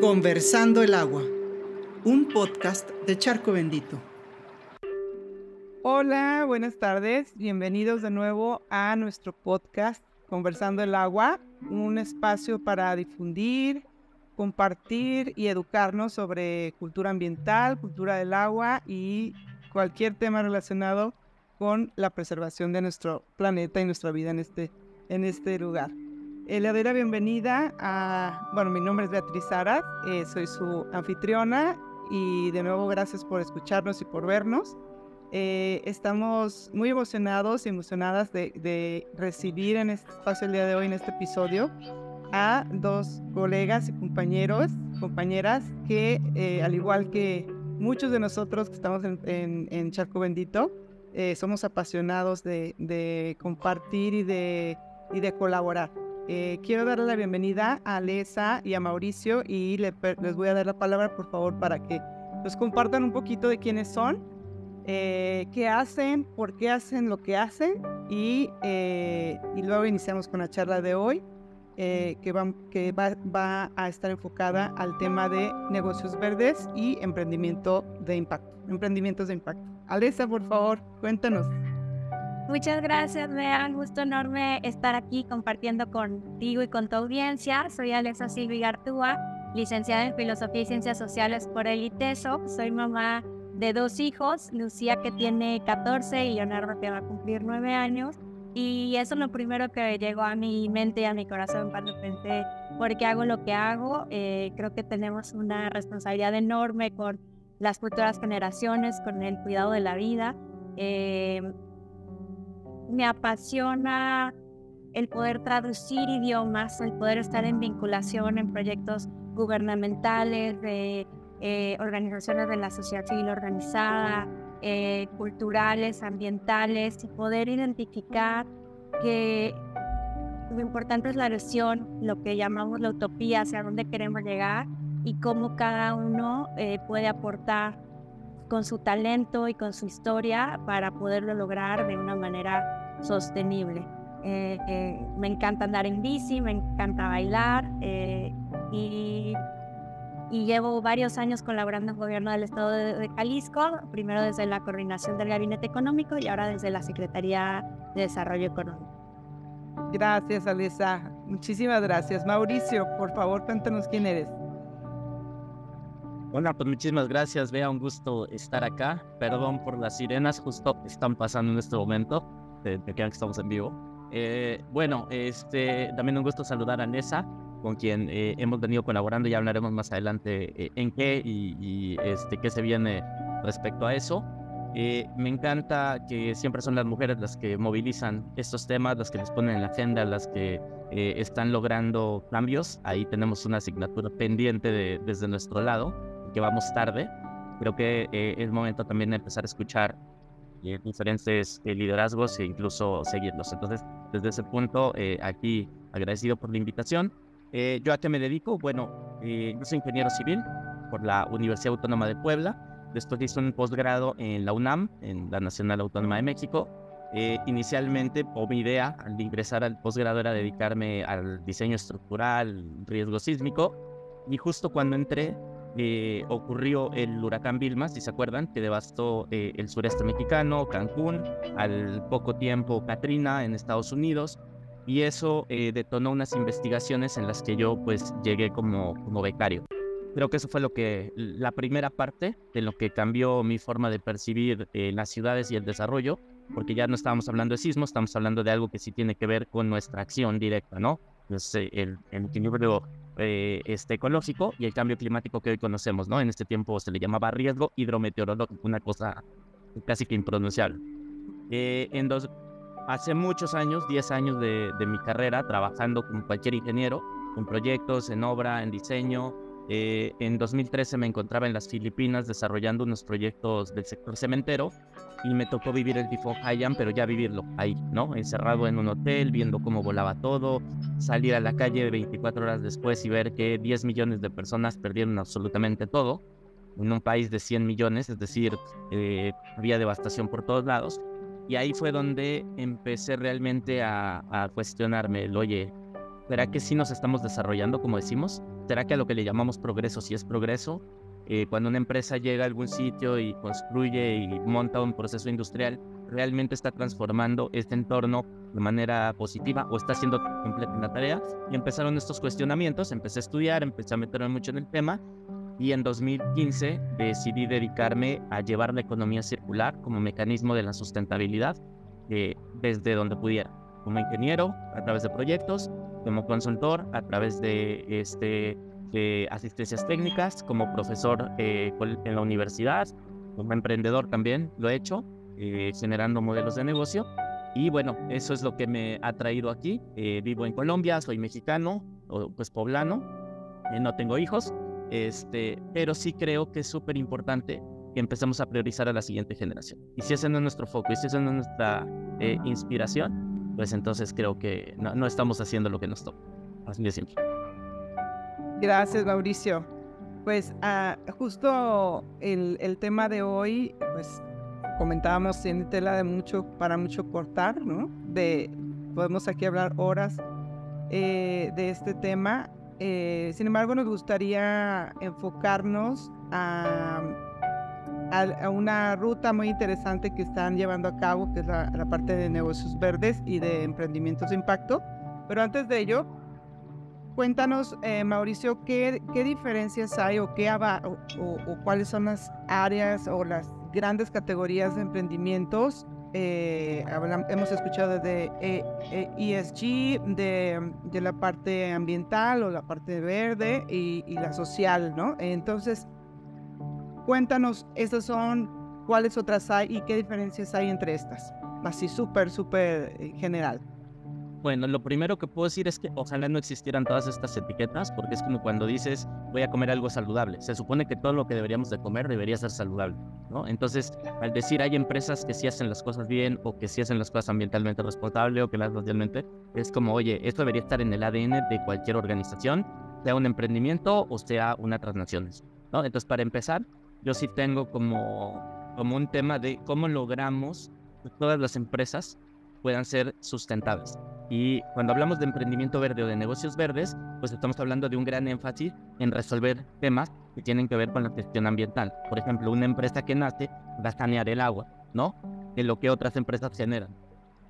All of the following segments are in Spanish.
Conversando el agua, un podcast de Charco Bendito. Hola, buenas tardes, bienvenidos de nuevo a nuestro podcast Conversando el agua, un espacio para difundir, compartir y educarnos sobre cultura ambiental, cultura del agua y cualquier tema relacionado con la preservación de nuestro planeta y nuestra vida en este, en este lugar. Eh, le doy la bienvenida a, bueno, mi nombre es Beatriz Sara, eh, soy su anfitriona y de nuevo gracias por escucharnos y por vernos. Eh, estamos muy emocionados y emocionadas de, de, recibir en este espacio el día de hoy, en este episodio, a dos colegas y compañeros, compañeras que, al igual que muchos de nosotros que estamos en, en, en Charco Bendito, somos apasionados de, de compartir y de, y de colaborar. Eh, quiero darle la bienvenida a Alesa y a Mauricio y les voy a dar la palabra, por favor, para que nos compartan un poquito de quiénes son, eh, qué hacen, por qué hacen lo que hacen y, eh, y luego iniciamos con la charla de hoy, que, va, que va, va, a estar enfocada al tema de negocios verdes y emprendimiento de impacto, emprendimientos de impacto. Alesa, por favor, cuéntanos. Muchas gracias, Bea. Un gusto enorme estar aquí compartiendo contigo y con tu audiencia. Soy Alexa Silvi Gartúa, licenciada en Filosofía y Ciencias Sociales por el ITESO. Soy mamá de dos hijos, Lucía que tiene 14 y Leonardo que va a cumplir 9 años. Y eso es lo primero que llegó a mi mente y a mi corazón cuando pensé, ¿por qué hago lo que hago? Eh, creo que tenemos una responsabilidad enorme con las futuras generaciones, con el cuidado de la vida. Eh, me apasiona el poder traducir idiomas, el poder estar en vinculación en proyectos gubernamentales, de eh, organizaciones de la sociedad civil organizada, eh, culturales, ambientales, y poder identificar que lo importante es la visión, lo que llamamos la utopía, hacia dónde queremos llegar y cómo cada uno eh, puede aportar con su talento y con su historia para poderlo lograr de una manera sostenible. Eh, eh, me encanta andar en bici, me encanta bailar eh, y, y, llevo varios años colaborando en el gobierno del estado de, Jalisco, primero desde la coordinación del gabinete económico y ahora desde la Secretaría de Desarrollo Económico. Gracias, Alisa. Muchísimas gracias. Mauricio, por favor, cuéntanos quién eres. Bueno, pues muchísimas gracias, Bea, un gusto estar acá. Perdón por las sirenas, justo están pasando en este momento, de, que estamos en vivo. Eh, bueno, este, también un gusto saludar a Nessa, con quien eh, hemos venido colaborando, y hablaremos más adelante eh, en qué y, este, qué se viene respecto a eso. me encanta que siempre son las mujeres las que movilizan estos temas, las que les ponen en la agenda, las que están logrando cambios. Ahí tenemos una asignatura pendiente de, desde nuestro lado que vamos tarde. Creo que eh, es momento también de empezar a escuchar eh, diferentes eh, liderazgos e incluso seguirlos. Entonces, desde ese punto, aquí agradecido por la invitación. ¿Yo a qué me dedico? Bueno, yo soy ingeniero civil por la Universidad Autónoma de Puebla. Después hice un posgrado en la UNAM, en la Nacional Autónoma de México. inicialmente, o mi idea al ingresar al posgrado era dedicarme al diseño estructural, riesgo sísmico. Y justo cuando entré, eh, ocurrió el huracán Vilma, si se acuerdan, que devastó eh, el sureste mexicano, Cancún, al poco tiempo Katrina en Estados Unidos, y eso eh, detonó unas investigaciones en las que yo pues llegué como, como becario. Creo que eso fue lo que, la primera parte de lo que cambió mi forma de percibir las ciudades y el desarrollo, porque ya no estábamos hablando de sismo, estamos hablando de algo que sí tiene que ver con nuestra acción directa, ¿no? Entonces, el, el equilibrio eh, este, ecológico y el cambio climático que hoy conocemos, ¿no? En este tiempo se le llamaba riesgo hidrometeorológico, una cosa casi que impronunciable. Eh, en dos, hace muchos años, 10 años de, de, mi carrera, trabajando como cualquier ingeniero, en proyectos, en obra, en diseño. Eh, en 2013 me encontraba en las Filipinas desarrollando unos proyectos del sector cementero y me tocó vivir el tifón Haiyan, pero ya vivirlo ahí, ¿no? Encerrado en un hotel, viendo cómo volaba todo, salir a la calle 24 horas después y ver que 10 millones de personas perdieron absolutamente todo en un país de 100 millones, es decir, eh, había devastación por todos lados. Y ahí fue donde empecé realmente a, a cuestionarme, el, oye, ¿será que sí nos estamos desarrollando como decimos? ¿Será que a lo que le llamamos progreso sí es progreso? Eh, cuando una empresa llega a algún sitio y construye y monta un proceso industrial, realmente está transformando este entorno de manera positiva o está haciendo completa la tarea. Y empezaron estos cuestionamientos, empecé a estudiar, empecé a meterme mucho en el tema y en 2015 decidí dedicarme a llevar la economía circular como mecanismo de la sustentabilidad eh, desde donde pudiera, como ingeniero a través de proyectos, como consultor a través de, este, de asistencias técnicas, como profesor eh, en la universidad, como emprendedor también lo he hecho, eh, generando modelos de negocio. Y bueno, eso es lo que me ha traído aquí. vivo en Colombia, soy mexicano, o pues poblano, no tengo hijos, este, pero sí creo que es súper importante que empecemos a priorizar a la siguiente generación. Y si ese no es nuestro foco, y si esa no es nuestra eh, inspiración, pues entonces creo que no, estamos haciendo lo que nos toca. Así de simple. Gracias, Mauricio. Pues ah, justo el, el, tema de hoy, pues comentábamos, tiene tela de mucho, para mucho cortar, ¿no? De, podemos aquí hablar horas eh, de este tema eh, sin embargo, nos gustaría enfocarnos a, una ruta muy interesante que están llevando a cabo, que es la, parte de negocios verdes y de emprendimientos de impacto. Pero antes de ello, cuéntanos, eh, Mauricio, ¿qué, ¿qué, diferencias hay o, qué o, o, cuáles son las áreas o las grandes categorías de emprendimientos eh, hemos escuchado de ESG, eh, eh, de, de, la parte ambiental o la parte verde y, la social, ¿no? Entonces, cuéntanos, estas son, cuáles otras hay y qué diferencias hay entre estas, así súper, súper general. Bueno, lo primero que puedo decir es que ojalá no existieran todas estas etiquetas, porque es como cuando dices voy a comer algo saludable. Se supone que todo lo que deberíamos de comer debería ser saludable, ¿no? Entonces, al decir hay empresas que sí hacen las cosas bien o que sí hacen las cosas ambientalmente responsables o que las socialmente, es como, oye, esto debería estar en el ADN de cualquier organización, sea un emprendimiento o sea una transnación, ¿no? Entonces, para empezar, yo sí tengo como, como un tema de cómo logramos que todas las empresas puedan ser sustentables. Y cuando hablamos de emprendimiento verde o de negocios verdes, pues estamos hablando de un gran énfasis en resolver temas que tienen que ver con la gestión ambiental. Por ejemplo, una empresa que nace va a sanear el agua, ¿no? De lo que otras empresas generan.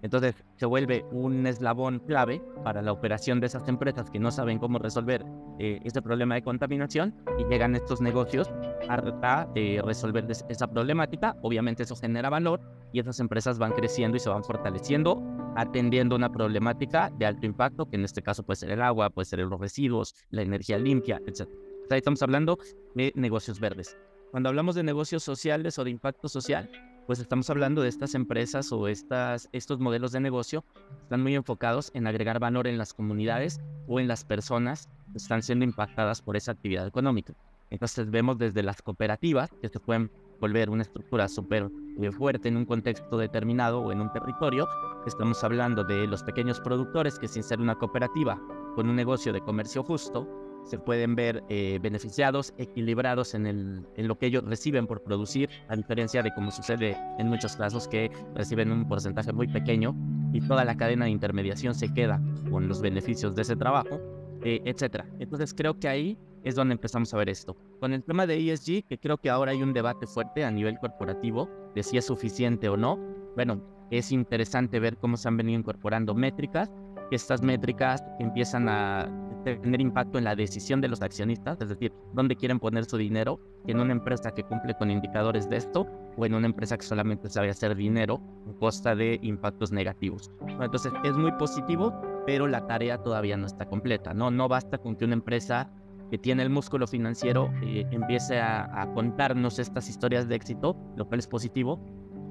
Entonces se vuelve un eslabón clave para la operación de esas empresas que no saben cómo resolver eh, ese problema de contaminación y llegan estos negocios a, eh, resolver esa problemática. Obviamente eso genera valor y esas empresas van creciendo y se van fortaleciendo atendiendo una problemática de alto impacto, que en este caso puede ser el agua, puede ser los residuos, la energía limpia, etc. Ahí estamos hablando de negocios verdes. Cuando hablamos de negocios sociales o de impacto social, pues estamos hablando de estas empresas o estas, estos modelos de negocio están muy enfocados en agregar valor en las comunidades o en las personas que están siendo impactadas por esa actividad económica. Entonces vemos desde las cooperativas, que se pueden volver una estructura súper eh, fuerte en un contexto determinado o en un territorio, estamos hablando de los pequeños productores que sin ser una cooperativa, con un negocio de comercio justo, se pueden ver eh, beneficiados, equilibrados en, el, en lo que ellos reciben por producir, a diferencia de como sucede en muchos casos que reciben un porcentaje muy pequeño y toda la cadena de intermediación se queda con los beneficios de ese trabajo, eh, etc. Entonces creo que ahí es donde empezamos a ver esto. Con el tema de ESG, que creo que ahora hay un debate fuerte a nivel corporativo de si es suficiente o no, bueno, es interesante ver cómo se han venido incorporando métricas, que estas métricas empiezan a tener impacto en la decisión de los accionistas, es decir, dónde quieren poner su dinero, en una empresa que cumple con indicadores de esto o en una empresa que solamente sabe hacer dinero a costa de impactos negativos. Entonces es muy positivo, pero la tarea todavía no está completa. No, no basta con que una empresa que tiene el músculo financiero eh, empiece a, a contarnos estas historias de éxito, lo cual es positivo,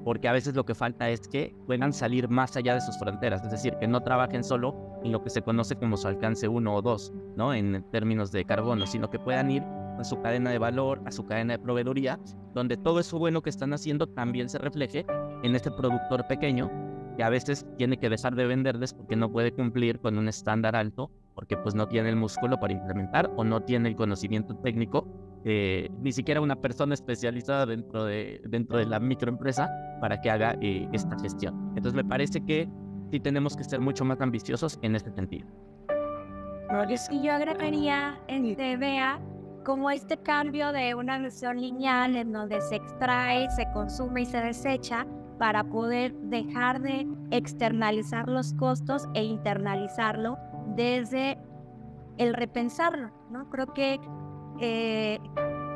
porque a veces lo que falta es que puedan salir más allá de sus fronteras, es decir, que no trabajen solo en lo que se conoce como su alcance uno o dos, ¿no? En términos de carbono, sino que puedan ir a su cadena de valor, a su cadena de proveeduría, donde todo eso bueno que están haciendo también se refleje en este productor pequeño que a veces tiene que dejar de venderles porque no puede cumplir con un estándar alto, porque pues no tiene el músculo para implementar o no tiene el conocimiento técnico eh, ni siquiera una persona especializada dentro de, dentro de la microempresa para que haga eh, esta gestión. Entonces me parece que sí tenemos que ser mucho más ambiciosos en este sentido. Y yo agregaría, este, vea, como este cambio de una visión lineal en donde se extrae, se consume y se desecha para poder dejar de externalizar los costos e internalizarlo desde el repensarlo, ¿no? Creo que eh,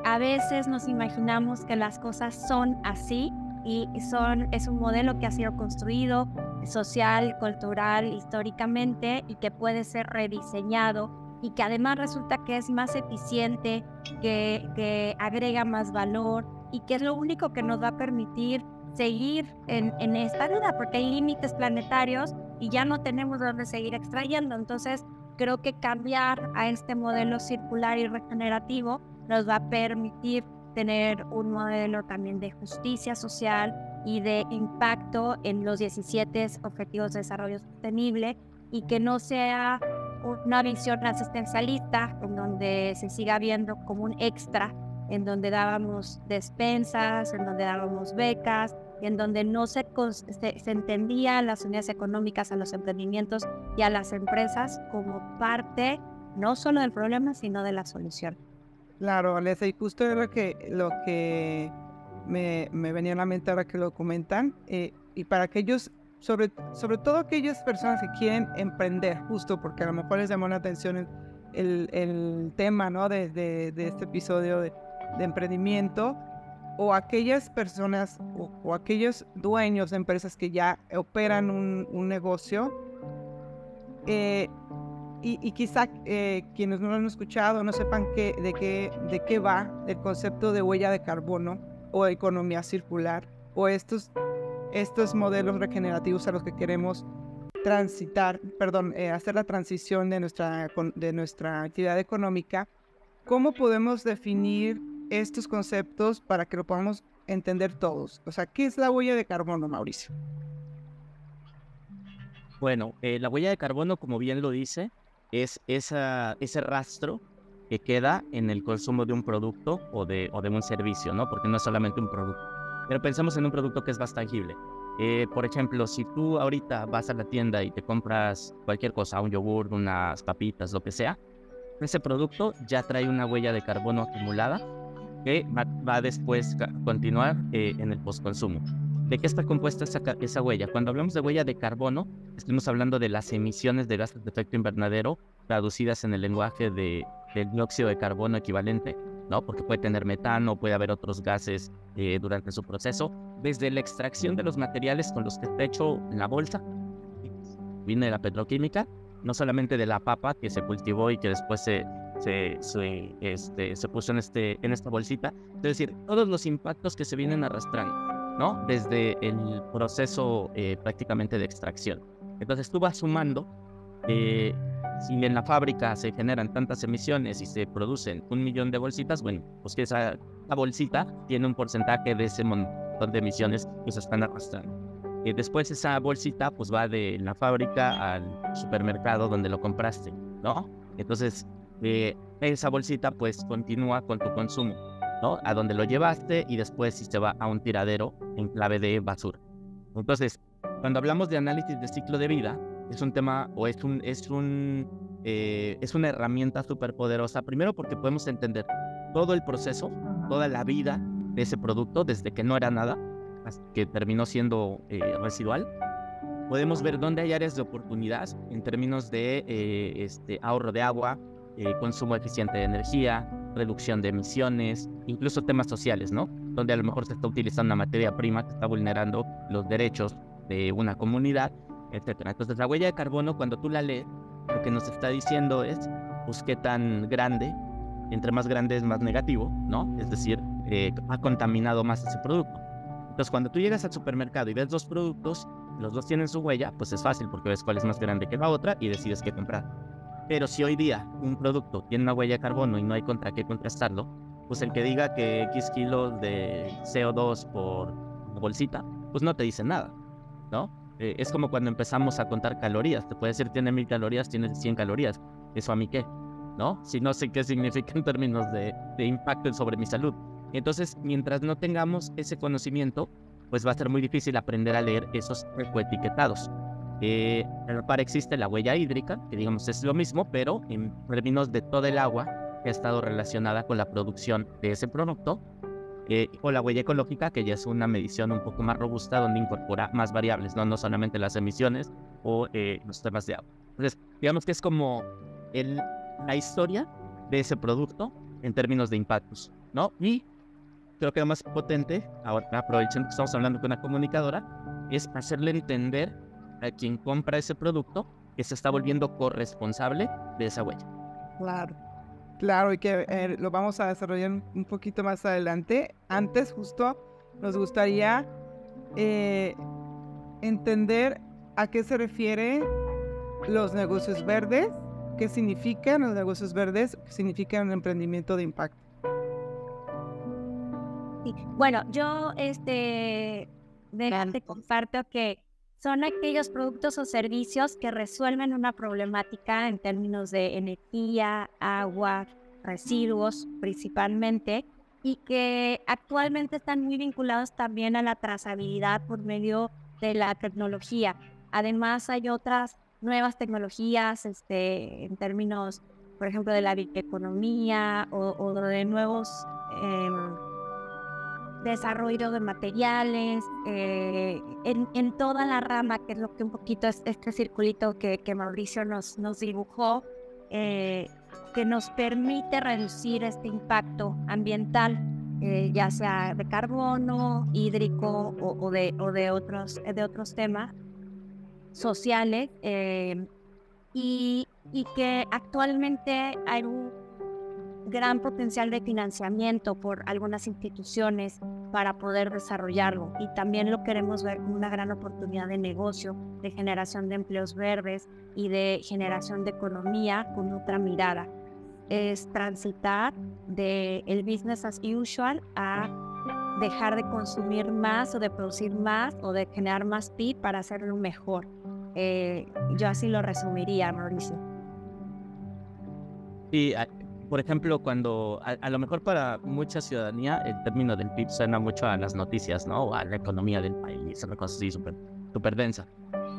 a veces nos imaginamos que las cosas son así y son, es un modelo que ha sido construido social, cultural, históricamente y que puede ser rediseñado y que además resulta que es más eficiente, que, agrega más valor y que es lo único que nos va a permitir seguir en, en esta vida, porque hay límites planetarios y ya no tenemos dónde seguir extrayendo. Entonces, creo que cambiar a este modelo circular y regenerativo nos va a permitir tener un modelo también de justicia social y de impacto en los 17 Objetivos de Desarrollo Sostenible y que no sea una visión asistencialista en donde se siga viendo como un extra, en donde dábamos despensas, en donde dábamos becas, en donde no se, se, se entendían las unidades económicas a los emprendimientos y a las empresas como parte no solo del problema, sino de la solución. Claro, Alessa, y justo lo que, lo que me, me venía a la mente ahora que lo comentan, eh, y para aquellos, sobre, sobre todo aquellas personas que quieren emprender, justo porque a lo mejor les llamó la atención el, el, tema ¿no? de, de, de, este episodio de, de emprendimiento, o aquellas personas o, aquellos dueños de empresas que ya operan un, un negocio, eh, y, y, quizá eh, quienes no lo han escuchado no sepan qué, de, qué, de qué va el concepto de huella de carbono o economía circular o estos, estos modelos regenerativos a los que queremos transitar, perdón, eh, hacer la transición de nuestra, de nuestra actividad económica, ¿cómo podemos definir estos conceptos para que lo podamos entender todos? O sea, ¿qué es la huella de carbono, Mauricio? Bueno, eh, la huella de carbono, como bien lo dice, es esa, ese rastro que queda en el consumo de un producto o de, o de un servicio, ¿no? Porque no es solamente un producto. Pero pensemos en un producto que es más tangible. Eh, por ejemplo, si tú ahorita vas a la tienda y te compras cualquier cosa, un yogur, unas papitas, lo que sea, ese producto ya trae una huella de carbono acumulada que va, va a después continuar eh, en el postconsumo. ¿De qué está compuesta esa, esa, huella? Cuando hablamos de huella de carbono, estamos hablando de las emisiones de gases de efecto invernadero traducidas en el lenguaje de, del dióxido de carbono equivalente, ¿no? Porque puede tener metano, puede haber otros gases eh, durante su proceso, desde la extracción de los materiales con los que está hecho la bolsa, viene de la petroquímica, no solamente de la papa que se cultivó y que después se, se, se, este, se puso en, este, en esta bolsita, es decir, todos los impactos que se vienen arrastrando. ¿no? Desde el proceso eh, prácticamente de extracción. Entonces tú vas sumando, eh, si en la fábrica se generan tantas emisiones y se producen un millón de bolsitas, bueno, pues que esa, esa bolsita tiene un porcentaje de ese montón de emisiones que se están arrastrando. Y después esa bolsita pues va de la fábrica al supermercado donde lo compraste, ¿no? Entonces eh, esa bolsita pues continúa con tu consumo. ¿no? A donde lo llevaste y después si se va a un tiradero en clave de basura. Entonces, cuando hablamos de análisis de ciclo de vida, es un tema o es, un, es, un, eh, es una herramienta súper poderosa. Primero porque podemos entender todo el proceso, toda la vida de ese producto, desde que no era nada, hasta que terminó siendo eh, residual. Podemos ver dónde hay áreas de oportunidad en términos de eh, este, ahorro de agua, eh, consumo eficiente de energía, reducción de emisiones, incluso temas sociales, ¿no? Donde a lo mejor se está utilizando una materia prima que está vulnerando los derechos de una comunidad, etcétera. Entonces, la huella de carbono, cuando tú la lees, lo que nos está diciendo es, pues, qué tan grande, entre más grande es más negativo, ¿no? Es decir, eh, ha contaminado más ese producto. Entonces, cuando tú llegas al supermercado y ves dos productos, los dos tienen su huella, pues es fácil porque ves cuál es más grande que la otra y decides qué comprar. Pero si hoy día un producto tiene una huella de carbono y no hay contra qué contrastarlo, pues el que diga que X kilos de CO2 por bolsita, pues no te dice nada, ¿no? Eh, es como cuando empezamos a contar calorías. Te puede decir tiene mil calorías, tiene 100 calorías. ¿Eso a mí qué? ¿no? Si no sé qué significa en términos de, de impacto sobre mi salud. Entonces, mientras no tengamos ese conocimiento, pues va a ser muy difícil aprender a leer esos ecoetiquetados. Eh, en el par existe la huella hídrica, que digamos es lo mismo, pero en términos de toda el agua que ha estado relacionada con la producción de ese producto, eh, o la huella ecológica, que ya es una medición un poco más robusta donde incorpora más variables, no, no solamente las emisiones o eh, los temas de agua. Entonces, digamos que es como el, la historia de ese producto en términos de impactos, ¿no? Y creo que lo más potente, ahora aprovechando que estamos hablando con una comunicadora, es hacerle entender a quien compra ese producto que se está volviendo corresponsable de esa huella. Claro, claro, y que eh, lo vamos a desarrollar un poquito más adelante. Antes, justo, nos gustaría eh, entender a qué se refiere los negocios verdes, qué significan los negocios verdes, qué significa un emprendimiento de impacto. Bueno, yo este, te comparto que son aquellos productos o servicios que resuelven una problemática en términos de energía, agua, residuos principalmente, y que actualmente están muy vinculados también a la trazabilidad por medio de la tecnología. Además, hay otras nuevas tecnologías este, en términos, por ejemplo, de la economía o, de nuevos... Eh, desarrollo de materiales, eh, en, toda la rama, que es lo que un poquito es este circulito que, que Mauricio nos, nos dibujó, eh, que nos permite reducir este impacto ambiental, eh, ya sea de carbono, hídrico o, de, o de, otros, de otros temas sociales, y, y que actualmente hay un gran potencial de financiamiento por algunas instituciones para poder desarrollarlo y también lo queremos ver como una gran oportunidad de negocio, de generación de empleos verdes y de generación de economía con otra mirada. Es transitar de el business as usual a dejar de consumir más o de producir más o de generar más PIB para hacerlo mejor. Eh, yo así lo resumiría, Mauricio. Y por ejemplo, cuando a, lo mejor para mucha ciudadanía el término del PIB suena mucho a las noticias, ¿no? O a la economía del país, una cosa así súper super densa.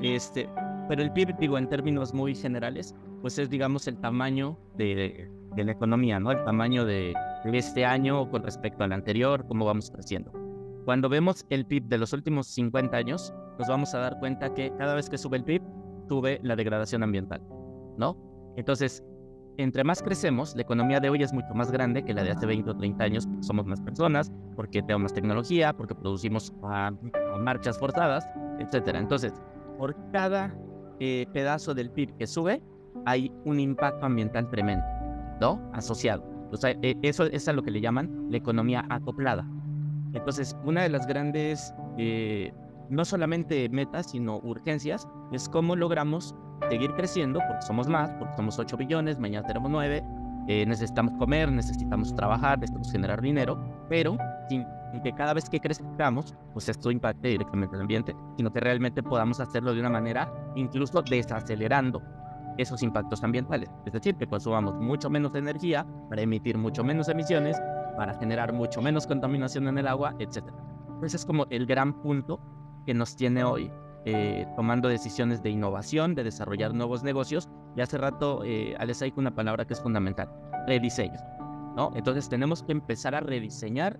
Este, pero el PIB, digo, en términos muy generales, pues es, digamos, el tamaño de, de la economía, ¿no? El tamaño de, de este año con respecto al anterior, cómo vamos creciendo. Cuando vemos el PIB de los últimos 50 años, nos vamos a dar cuenta que cada vez que sube el PIB, sube la degradación ambiental, ¿no? Entonces, entre más crecemos, la economía de hoy es mucho más grande que la de hace 20 o 30 años, somos más personas, porque tenemos más tecnología, porque producimos marchas forzadas, etc. Entonces, por cada eh, pedazo del PIB que sube, hay un impacto ambiental tremendo, ¿no? Asociado. O sea, e, eso es a lo que le llaman la economía acoplada. Entonces, una de las grandes, eh, no solamente metas, sino urgencias, es cómo logramos seguir creciendo porque somos más, porque somos 8 billones, mañana tenemos 9, eh, necesitamos comer, necesitamos trabajar, necesitamos generar dinero, pero sin que cada vez que crezcamos, pues esto impacte directamente el ambiente, sino que realmente podamos hacerlo de una manera incluso desacelerando esos impactos ambientales. Es decir, que consumamos mucho menos energía para emitir mucho menos emisiones, para generar mucho menos contaminación en el agua, etc. Ese es como el gran punto que nos tiene hoy eh, tomando decisiones de innovación, de desarrollar nuevos negocios. Y hace rato eh, Alex dijo una palabra que es fundamental, rediseño. ¿no? Entonces tenemos que empezar a rediseñar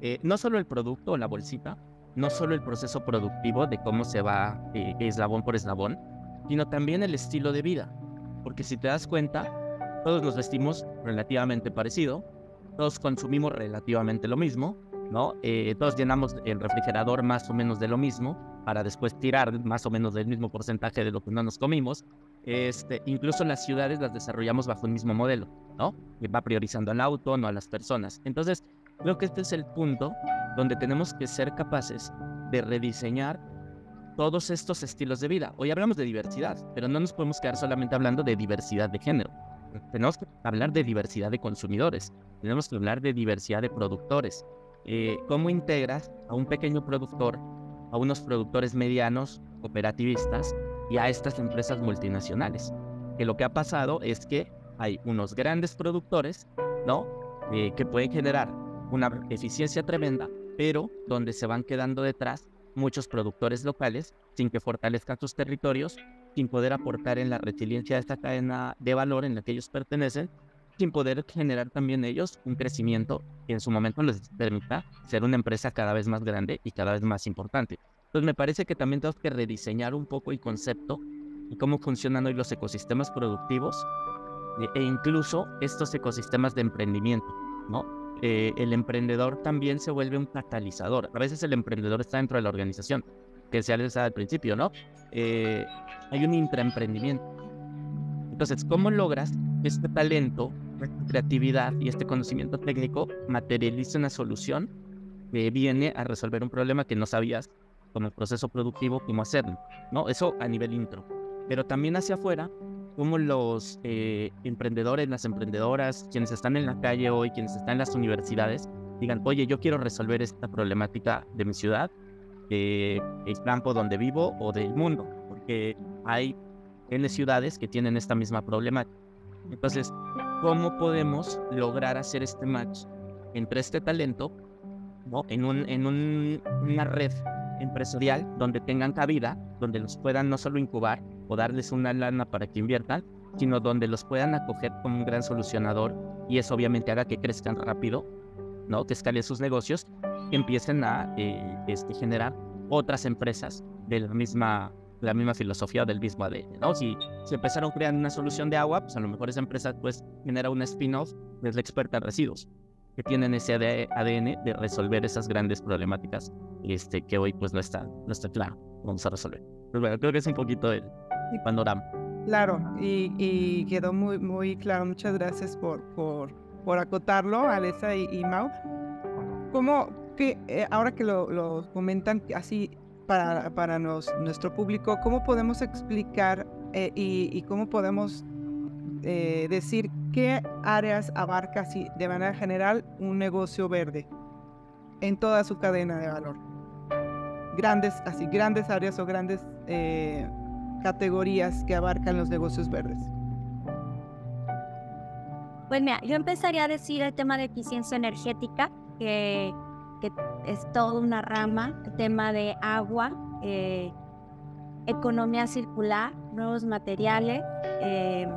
eh, no solo el producto o la bolsita, no solo el proceso productivo de cómo se va eh, eslabón por eslabón, sino también el estilo de vida. Porque si te das cuenta, todos nos vestimos relativamente parecido, todos consumimos relativamente lo mismo, ¿no? todos llenamos el refrigerador más o menos de lo mismo, para después tirar más o menos del mismo porcentaje de lo que no nos comimos. Este, incluso las ciudades las desarrollamos bajo el mismo modelo, ¿no? Que va priorizando al auto, no a las personas. Entonces, creo que este es el punto donde tenemos que ser capaces de rediseñar todos estos estilos de vida. Hoy hablamos de diversidad, pero no nos podemos quedar solamente hablando de diversidad de género. Tenemos que hablar de diversidad de consumidores, tenemos que hablar de diversidad de productores. Eh, ¿Cómo integras a un pequeño productor a unos productores medianos, cooperativistas y a estas empresas multinacionales. Que lo que ha pasado es que hay unos grandes productores, ¿no? Eh, que pueden generar una eficiencia tremenda, pero donde se van quedando detrás muchos productores locales sin que fortalezcan sus territorios, sin poder aportar en la resiliencia de esta cadena de valor en la que ellos pertenecen, sin poder generar también ellos un crecimiento que en su momento les permita ser una empresa cada vez más grande y cada vez más importante. Entonces me parece que también tenemos que rediseñar un poco el concepto y cómo funcionan hoy los ecosistemas productivos e incluso estos ecosistemas de emprendimiento, ¿no? Eh, el emprendedor también se vuelve un catalizador. A veces el emprendedor está dentro de la organización, que se les al principio, ¿no? Eh, hay un intraemprendimiento. Entonces, ¿cómo logras este talento, esta creatividad y este conocimiento técnico materialice una solución que viene a resolver un problema que no sabías con el proceso productivo cómo hacerlo, ¿no? Eso a nivel intro. Pero también hacia afuera, cómo los eh, emprendedores, las emprendedoras, quienes están en la calle hoy, quienes están en las universidades, digan, oye, yo quiero resolver esta problemática de mi ciudad, del campo donde vivo o del mundo, porque hay N ciudades que tienen esta misma problemática. Entonces, ¿cómo podemos lograr hacer este match entre este talento ¿no? en, un, una red empresarial donde tengan cabida, donde los puedan no solo incubar, o darles una lana para que inviertan, sino donde los puedan acoger como un gran solucionador y eso obviamente haga que crezcan rápido, ¿no? que escalen sus negocios, que empiecen a eh, este, generar otras empresas de la misma, la misma filosofía del mismo ADN. ¿no? Si, si empezaron creando una solución de agua, pues a lo mejor esa empresa pues, genera un spin-off, es la experta en residuos, que tienen ese ADN de resolver esas grandes problemáticas este, que hoy pues no está, no está claro. Vamos a resolver. Pues bueno, creo que es un poquito el, panorama. Claro, y, quedó muy, muy claro. Muchas gracias por, por, por acotarlo, Alesa y, y Mau. ¿Cómo, que, eh, ahora que lo, comentan así para, para nuestro público, cómo podemos explicar eh, y, cómo podemos eh, decir qué áreas abarca así, de manera general un negocio verde en toda su cadena de valor? Grandes, así, grandes áreas o grandes categorías que abarcan los negocios verdes? Pues mira, yo empezaría a decir el tema de eficiencia energética, que, que es toda una rama, el tema de agua, eh, economía circular, nuevos materiales em,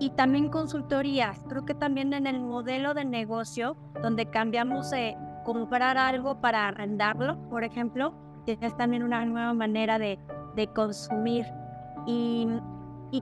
y también consultorías. Creo que también en el modelo de negocio, donde cambiamos de comprar algo para arrendarlo, por ejemplo, es también una nueva manera de de consumir. Y,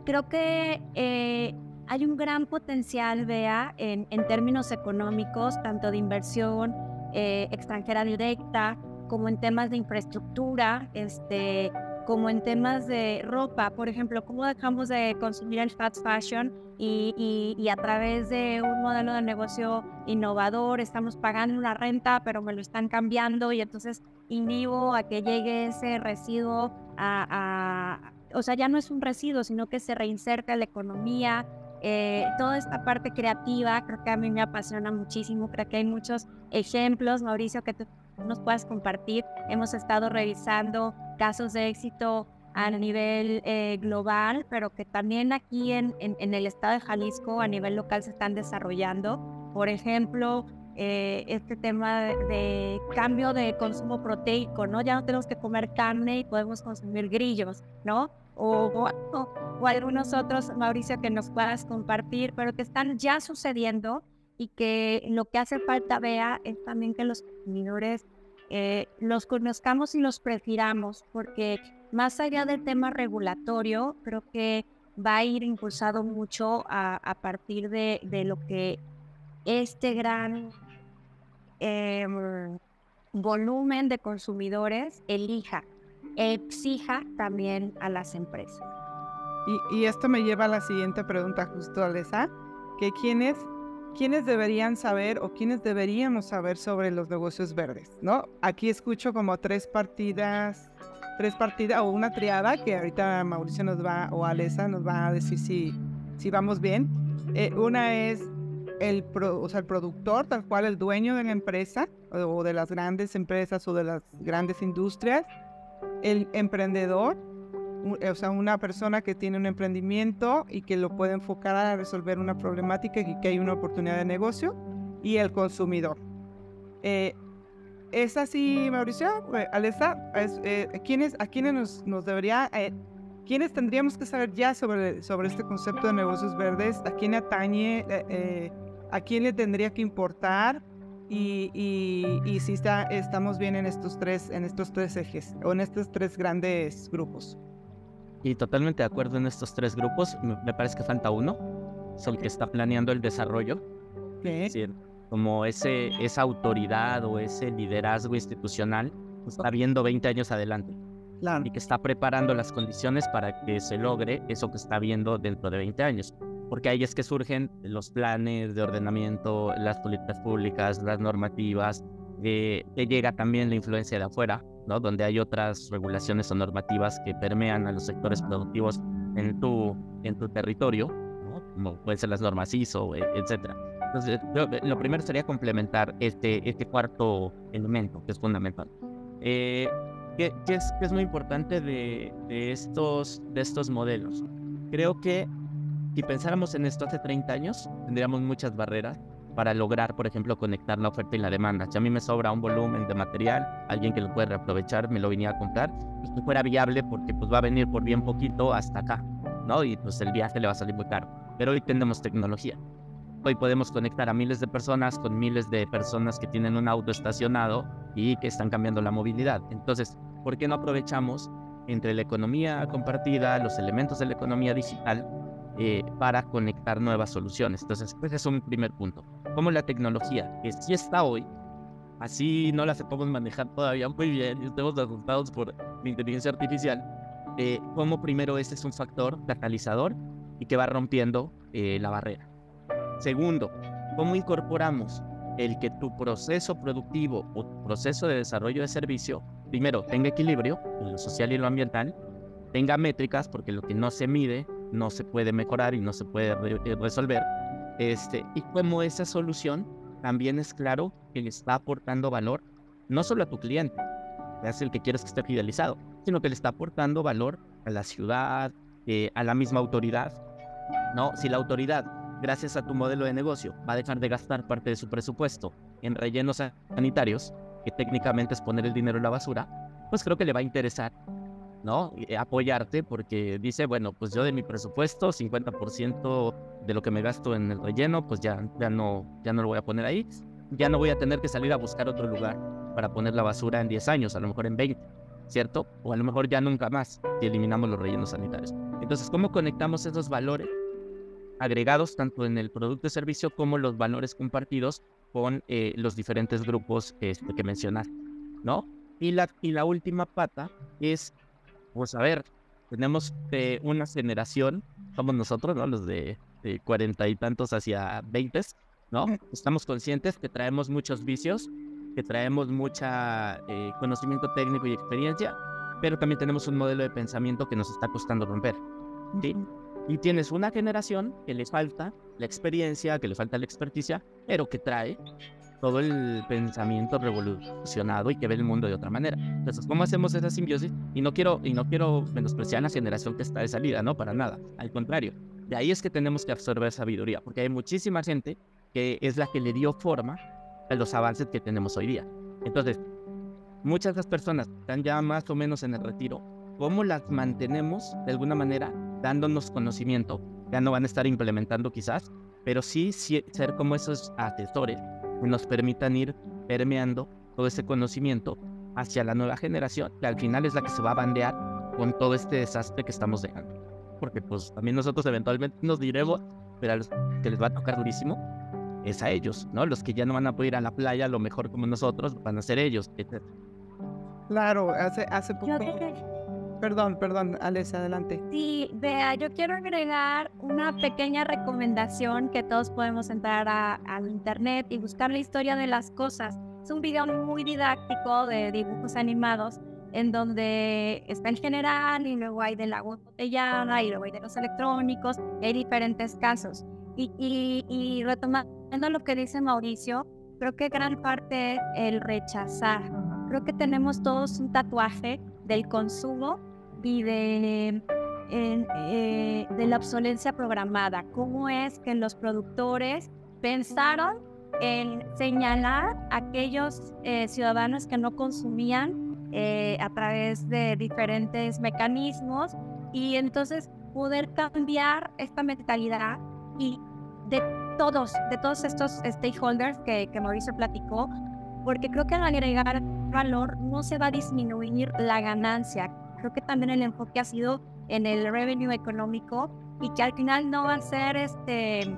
creo que eh, hay un gran potencial, vea, en, términos económicos, tanto de inversión eh, extranjera directa, como en temas de infraestructura, este, como en temas de ropa. Por ejemplo, cómo dejamos de consumir el fast fashion y, a través de un modelo de negocio innovador estamos pagando una renta, pero me lo están cambiando y entonces inhibo a que llegue ese residuo a, o sea, ya no es un residuo, sino que se reinserta en la economía. Eh, toda esta parte creativa creo que a mí me apasiona muchísimo, creo que hay muchos ejemplos, Mauricio, que tú nos puedas compartir. Hemos estado revisando casos de éxito a nivel eh, global, pero que también aquí en, en, el estado de Jalisco a nivel local se están desarrollando. Por ejemplo, eh, este tema de, cambio de consumo proteico, ¿no? Ya no tenemos que comer carne y podemos consumir grillos, ¿no? O, o, algunos otros, Mauricio, que nos puedas compartir, pero que están ya sucediendo y que lo que hace falta, vea, es también que los consumidores eh, los conozcamos y los prefiramos, porque más allá del tema regulatorio, creo que va a ir impulsado mucho a, partir de, de, lo que este gran em, volumen de consumidores elija, exija también a las empresas. Y, y, esto me lleva a la siguiente pregunta justo, Alesa, que quiénes, quiénes deberían saber o quiénes deberíamos saber sobre los negocios verdes, ¿no? Aquí escucho como tres partidas, tres partidas o una triada que ahorita Mauricio nos va, o Alesa nos va a decir si, si vamos bien. Eh, una es el, o sea, el productor, tal cual el dueño de la empresa o de las grandes empresas o de las grandes industrias, el emprendedor o sea, una persona que tiene un emprendimiento y que lo puede enfocar a resolver una problemática y que hay una oportunidad de negocio, y el consumidor. Eh, ¿Es así, Mauricio? Eh, Alessa, eh, ¿quiénes, ¿a quiénes nos, nos debería, eh, quiénes tendríamos que saber ya sobre, sobre este concepto de negocios verdes? ¿A quién atañe? ¿A quién le tendría que importar? Y, y, y si está, estamos bien en estos, tres, en estos tres ejes o en estos tres grandes grupos. Y totalmente de acuerdo en estos tres grupos. Me parece que falta uno, es el que está planeando el desarrollo. Sí como ese, esa autoridad o ese liderazgo institucional está viendo 20 años adelante y que está preparando las condiciones para que se logre eso que está viendo dentro de 20 años. Porque ahí es que surgen los planes de ordenamiento, las políticas públicas, las normativas, eh, que llega también la influencia de afuera, ¿no? donde hay otras regulaciones o normativas que permean a los sectores productivos en tu, en tu territorio, como pueden ser las normas ISO, e, etcétera. Entonces, lo, primero sería complementar este, este cuarto elemento, que es fundamental. Eh, ¿qué, es, es, muy importante de, de, estos, de estos modelos? Creo que si pensáramos en esto hace 30 años, tendríamos muchas barreras para lograr, por ejemplo, conectar la oferta y la demanda. Si a mí me sobra un volumen de material, alguien que lo puede reaprovechar, me lo venía a comprar, pues que fuera viable porque pues va a venir por bien poquito hasta acá, ¿no? Y pues el viaje le va a salir muy caro. Pero hoy tenemos tecnología. Hoy podemos conectar a miles de personas con miles de personas que tienen un auto estacionado y que están cambiando la movilidad. Entonces, ¿por qué no aprovechamos entre la economía compartida, los elementos de la economía digital, eh, para conectar nuevas soluciones? Entonces, pues es un primer punto. Como la tecnología, que sí está hoy, así no la podemos manejar todavía muy bien y estamos asustados por la inteligencia artificial, eh, como primero este es un factor catalizador y que va rompiendo eh, la barrera. Segundo, ¿cómo incorporamos el que tu proceso productivo o proceso de desarrollo de servicio, primero, tenga equilibrio en lo social y lo ambiental, tenga métricas, porque lo que no se mide no se puede mejorar y no se puede eh, resolver, este, y cómo esa solución también es claro que le está aportando valor no solo a tu cliente, que es el que quieres que esté fidelizado, sino que le está aportando valor a la ciudad, eh, a la misma autoridad. No, si la autoridad gracias a tu modelo de negocio, va a dejar de gastar parte de su presupuesto en rellenos sanitarios, que técnicamente es poner el dinero en la basura, pues creo que le va a interesar, ¿no? Apoyarte porque dice, bueno, pues yo de mi presupuesto, 50% de lo que me gasto en el relleno, pues ya, ya, no, ya no lo voy a poner ahí, ya no voy a tener que salir a buscar otro lugar para poner la basura en 10 años, a lo mejor en 20, ¿cierto? O a lo mejor ya nunca más si eliminamos los rellenos sanitarios. Entonces, ¿cómo conectamos esos valores agregados tanto en el producto y servicio como los valores compartidos con eh, los diferentes grupos este, que mencionaste, ¿no? Y la, y la última pata es, pues a ver, tenemos eh, una generación, somos nosotros, ¿no? Los de cuarenta y tantos hacia veintes, ¿no? Estamos conscientes que traemos muchos vicios, que traemos mucha eh, conocimiento técnico y experiencia, pero también tenemos un modelo de pensamiento que nos está costando romper, ¿sí? Y tienes una generación que le falta la experiencia, que le falta la experticia, pero que trae todo el pensamiento revolucionado y que ve el mundo de otra manera. Entonces, ¿cómo hacemos esa simbiosis? Y no quiero, y no quiero menospreciar la generación que está de salida, no, para nada. Al contrario, de ahí es que tenemos que absorber sabiduría, porque hay muchísima gente que es la que le dio forma a los avances que tenemos hoy día. Entonces, muchas de las personas están ya más o menos en el retiro. ¿Cómo las mantenemos de alguna manera dándonos conocimiento. Ya no van a estar implementando quizás, pero sí, ser como esos asesores nos permitan ir permeando todo ese conocimiento hacia la nueva generación, que al final es la que se va a bandear con todo este desastre que estamos dejando. Porque pues también nosotros eventualmente nos diremos, pero a los que les va a tocar durísimo es a ellos, ¿no? Los que ya no van a poder ir a la playa, a lo mejor como nosotros, van a ser ellos, etc. Claro, hace, hace poco... Perdón, perdón, Alex, adelante. Sí, vea, yo quiero agregar una pequeña recomendación que todos podemos entrar al internet y buscar la historia de las cosas. Es un video muy didáctico de dibujos animados en donde está el general y luego hay del agua botellada y luego hay de los electrónicos, hay diferentes casos. Y, y, y retomando lo que dice Mauricio, creo que gran parte es el rechazar. Creo que tenemos todos un tatuaje del consumo y de, eh, de la obsolencia programada. ¿Cómo es que los productores pensaron en señalar a aquellos eh, ciudadanos que no consumían eh, a través de diferentes mecanismos y entonces poder cambiar esta mentalidad y de todos, de todos estos stakeholders que, que Mauricio platicó, porque creo que al agregar valor no se va a disminuir la ganancia. Creo que también el enfoque ha sido en el revenue económico y que al final no va a ser este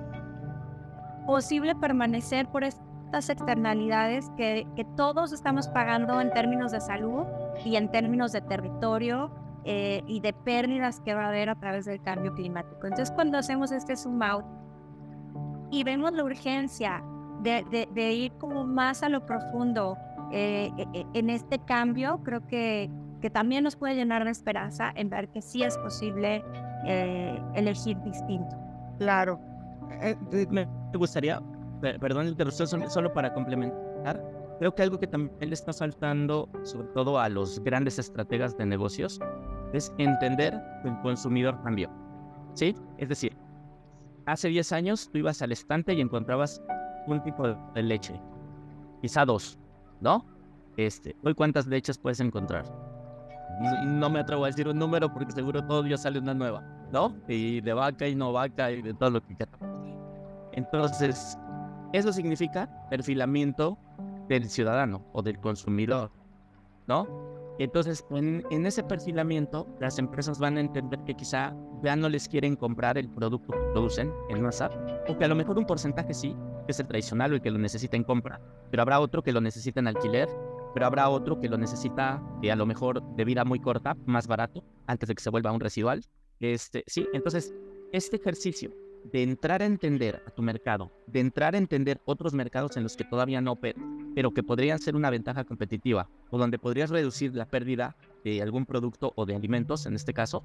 posible permanecer por estas externalidades que, que todos estamos pagando en términos de salud y en términos de territorio eh, y de pérdidas que va a haber a través del cambio climático. Entonces, cuando hacemos este zoom out y vemos la urgencia de, de, ir como más a lo profundo eh, e, e, en este cambio, creo que, que también nos puede llenar de esperanza en ver que sí es posible eh, elegir distinto. Claro. me gustaría, perdón interrupción, solo para complementar, creo que algo que también le está saltando, sobre todo a los grandes estrategas de negocios, es entender que el consumidor cambió. ¿Sí? Es decir, hace 10 años tú ibas al estante y encontrabas un tipo de leche, quizá dos, ¿no? Este, hoy cuántas leches puedes encontrar. No me atrevo a decir un número porque seguro todo día sale una nueva, ¿no? Y de vaca y no vaca y de todo lo que quieras. Entonces, eso significa perfilamiento del ciudadano o del consumidor, ¿no? Entonces, en, ese perfilamiento, las empresas van a entender que quizá ya no les quieren comprar el producto que producen en WhatsApp, o que a lo mejor un porcentaje sí, que es el tradicional o el que lo necesita en compra, pero habrá otro que lo necesita en alquiler, pero habrá otro que lo necesita eh, a lo mejor de vida muy corta, más barato, antes de que se vuelva un residual. Este, sí, entonces, este ejercicio de entrar a entender a tu mercado, de entrar a entender otros mercados en los que todavía no operan, pero que podrían ser una ventaja competitiva o donde podrías reducir la pérdida de algún producto o de alimentos, en este caso,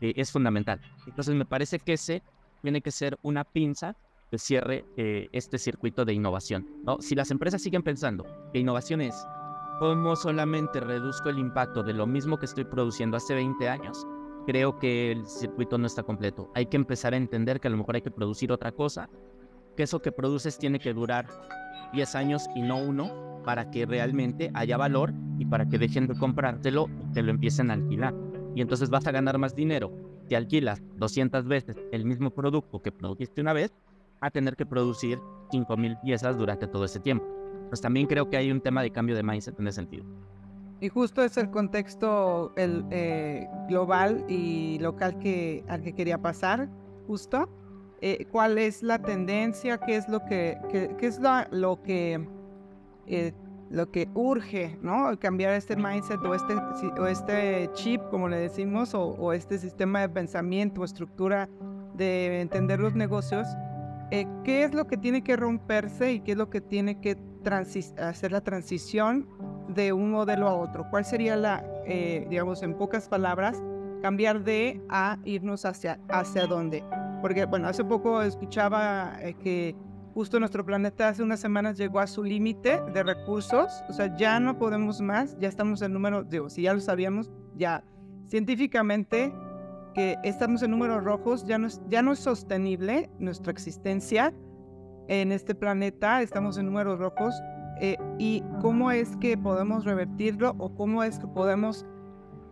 eh, es fundamental. Entonces me parece que ese tiene que ser una pinza que cierre eh, este circuito de innovación. ¿no? Si las empresas siguen pensando que innovación es cómo solamente reduzco el impacto de lo mismo que estoy produciendo hace 20 años, creo que el circuito no está completo. Hay que empezar a entender que a lo mejor hay que producir otra cosa, que eso que produces tiene que durar 10 años y no uno para que realmente haya valor y para que dejen de comprártelo y te lo empiecen a alquilar. Y entonces vas a ganar más dinero. Si alquilas 200 veces el mismo producto que produjiste una vez, a tener que producir 5.000 piezas durante todo ese tiempo. Pues también creo que hay un tema de cambio de mindset en ese sentido. Y justo es el contexto el, eh, global y local que, al que quería pasar, justo. Eh, cuál es la tendencia, qué es lo que, qué, es lo que, eh, lo que urge, ¿no? Cambiar este mindset o este, o este chip, como le decimos, o, este sistema de pensamiento o estructura de entender los negocios. Eh, ¿Qué es lo que tiene que romperse y qué es lo que tiene que hacer la transición de un modelo a otro? ¿Cuál sería la, digamos, en pocas palabras, cambiar de a irnos hacia, hacia dónde? Porque, bueno, hace poco escuchaba eh, que justo nuestro planeta hace unas semanas llegó a su límite de recursos, o sea, ya no podemos más, ya estamos en número, digo, si ya lo sabíamos, ya científicamente que estamos en números rojos, ya no es, ya no es sostenible nuestra existencia en este planeta, estamos en números rojos, eh, y cómo es que podemos revertirlo o cómo es que podemos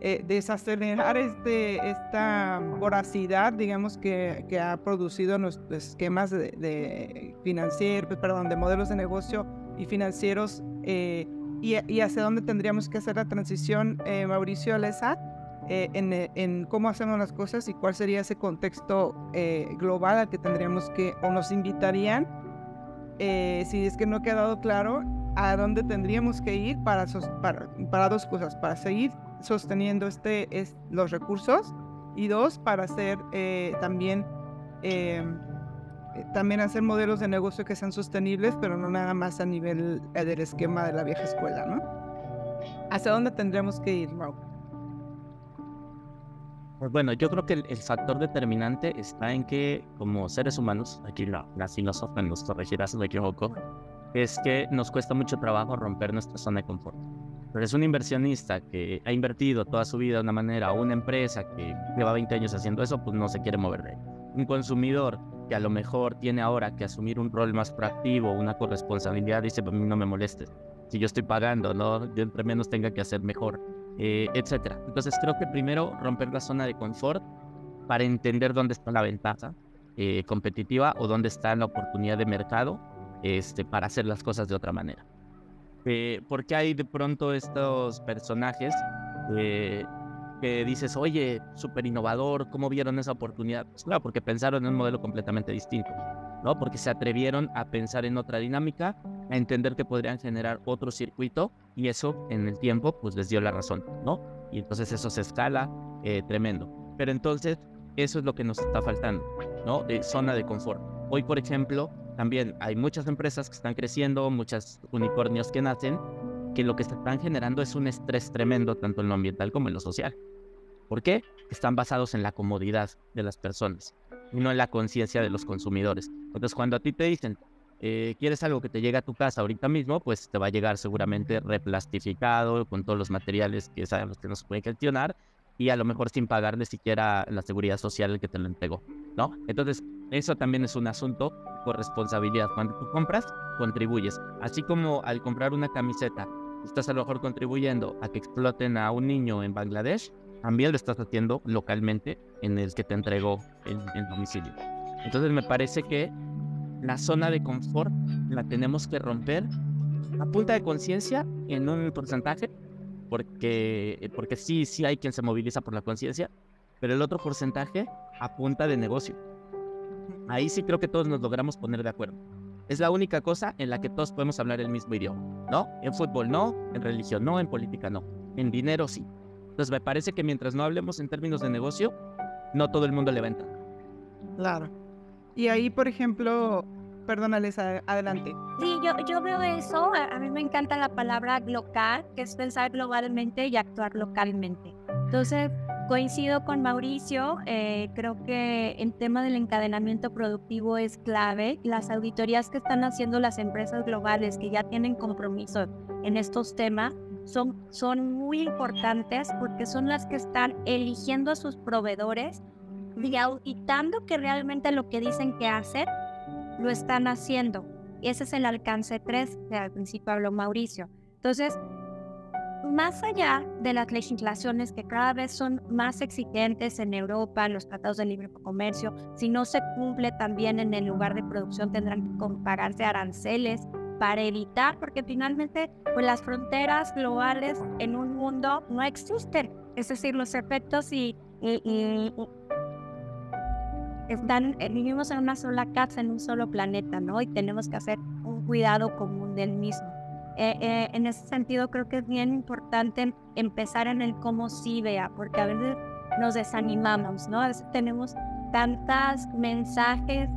eh, desacelerar este, esta voracidad, digamos, que, que ha producido nuestros esquemas de, de financieros, perdón, de modelos de negocio y financieros, eh, y, hacia dónde tendríamos que hacer la transición, eh, Mauricio Alesa, en, en, cómo hacemos las cosas y cuál sería ese contexto global al que tendríamos que, o nos invitarían, si es que no ha quedado claro, a dónde tendríamos que ir para, para, para dos cosas, para seguir sosteniendo este, es, los recursos y dos, para hacer eh, también, eh, también hacer modelos de negocio que sean sostenibles, pero no nada más a nivel eh, del esquema de la vieja escuela, ¿no? ¿Hacia dónde tendríamos que ir, Mau? Pues bueno, yo creo que el, factor determinante está en que como seres humanos, aquí la, la filósofa nos corregirá si me equivoco, es que nos cuesta mucho trabajo romper nuestra zona de confort. Pero es un inversionista que ha invertido toda su vida de una manera, o una empresa que lleva 20 años haciendo eso, pues no se quiere mover de ahí. Un consumidor que a lo mejor tiene ahora que asumir un rol más proactivo, una corresponsabilidad, dice, pues a mí no me molestes. Si yo estoy pagando, ¿no? Yo entre menos tenga que hacer mejor, eh, etcétera. Entonces creo que primero romper la zona de confort para entender dónde está la ventaja eh, competitiva o dónde está la oportunidad de mercado este, para hacer las cosas de otra manera. Eh, porque hay de pronto estos personajes eh, que dices, oye, súper innovador, ¿cómo vieron esa oportunidad? Pues claro, porque pensaron en un modelo completamente distinto, ¿no? Porque se atrevieron a pensar en otra dinámica, a entender que podrían generar otro circuito y eso en el tiempo pues les dio la razón, ¿no? Y entonces eso se escala eh, tremendo. Pero entonces eso es lo que nos está faltando, ¿no? De zona de confort. Hoy, por ejemplo, también hay muchas empresas que están creciendo, muchos unicornios que nacen, que lo que están generando es un estrés tremendo, tanto en lo ambiental como en lo social. ¿Por qué? Están basados en la comodidad de las personas y no en la conciencia de los consumidores. Entonces, cuando a ti te dicen, eh, quieres algo que te llegue a tu casa ahorita mismo, pues te va a llegar seguramente replastificado, con todos los materiales que sabemos que no se pueden gestionar y a lo mejor sin pagar ni siquiera la seguridad social que te lo entregó, ¿no? Entonces, eso también es un asunto con responsabilidad. Cuando tú compras, contribuyes. Así como al comprar una camiseta, estás a lo mejor contribuyendo a que exploten a un niño en Bangladesh, también lo estás haciendo localmente en el que te entregó el, el domicilio. Entonces me parece que la zona de confort la tenemos que romper a punta de conciencia en un porcentaje, porque, porque sí, sí hay quien se moviliza por la conciencia, pero el otro porcentaje a punta de negocio. Ahí sí creo que todos nos logramos poner de acuerdo. Es la única cosa en la que todos podemos hablar el mismo idioma, ¿no? En fútbol no, en religión no, en política no, en dinero sí. Entonces me parece que mientras no hablemos en términos de negocio, no todo el mundo le va a entrar. Claro. Y ahí, por ejemplo, perdónales, adelante. Sí, yo, yo veo eso, a, a, mí me encanta la palabra local, que es pensar globalmente y actuar localmente. Entonces, coincido con Mauricio, eh, creo que el tema del encadenamiento productivo es clave. Las auditorías que están haciendo las empresas globales que ya tienen compromiso en estos temas son, son muy importantes porque son las que están eligiendo a sus proveedores y auditando que realmente lo que dicen que hacen lo están haciendo. Ese es el alcance 3 que al principio habló Mauricio. Entonces, más allá de las legislaciones que cada vez son más exigentes en Europa, en los tratados de libre comercio, si no se cumple también en el lugar de producción tendrán que pagarse aranceles para evitar, porque finalmente pues las fronteras globales en un mundo no existen. Es decir, los efectos y, y, y están, eh, vivimos en una sola casa, en un solo planeta, ¿no? Y tenemos que hacer un cuidado común del mismo. Eh, eh, en ese sentido, creo que es bien importante empezar en el cómo sí vea, porque a veces nos desanimamos, ¿no? A veces tenemos tantos mensajes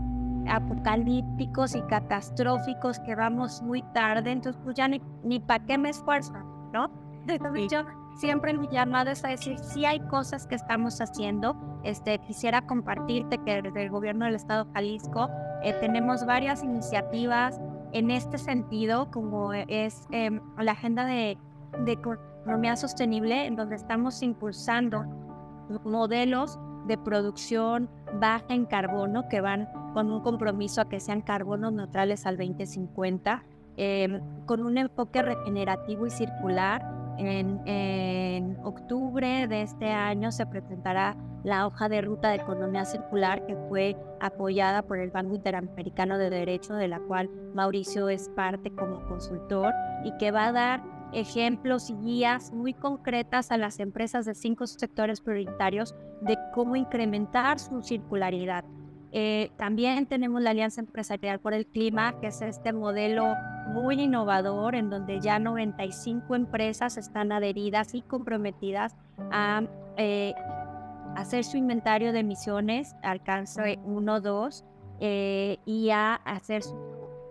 apocalípticos y catastróficos que vamos muy tarde, entonces pues ya ni, ni para qué me esfuerzo, ¿no? Entonces yo siempre mi llamado es a decir, si hay cosas que estamos haciendo, este, quisiera compartirte que desde el gobierno del estado de Jalisco eh, tenemos varias iniciativas en este sentido, como es eh, la agenda de, de economía sostenible, en donde estamos impulsando modelos de producción baja en carbono que van con un compromiso a que sean carbonos neutrales al 2050, eh, con un enfoque regenerativo y circular en, en, octubre de este año se presentará la hoja de ruta de economía circular que fue apoyada por el Banco Interamericano de Derecho, de la cual Mauricio es parte como consultor y que va a dar ejemplos y guías muy concretas a las empresas de cinco sectores prioritarios de cómo incrementar su circularidad. Eh, también tenemos la Alianza Empresarial por el Clima, que es este modelo muy innovador en donde ya 95 empresas están adheridas y comprometidas a eh, hacer su inventario de emisiones, alcance 1, 2, eh, y a hacer su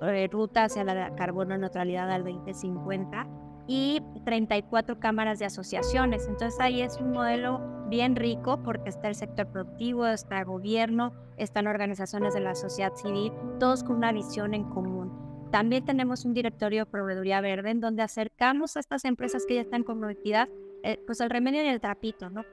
eh, ruta hacia la carbono neutralidad al 2050 y 34 cámaras de asociaciones. Entonces ahí es un modelo bien rico porque está el sector productivo, está el gobierno, están organizaciones de la sociedad civil, todos con una visión en común. también tenemos un directorio de proveeduría verde en donde acercamos a estas empresas que ya están comprometidas, eh, pues el remedio y el trapito, ¿no?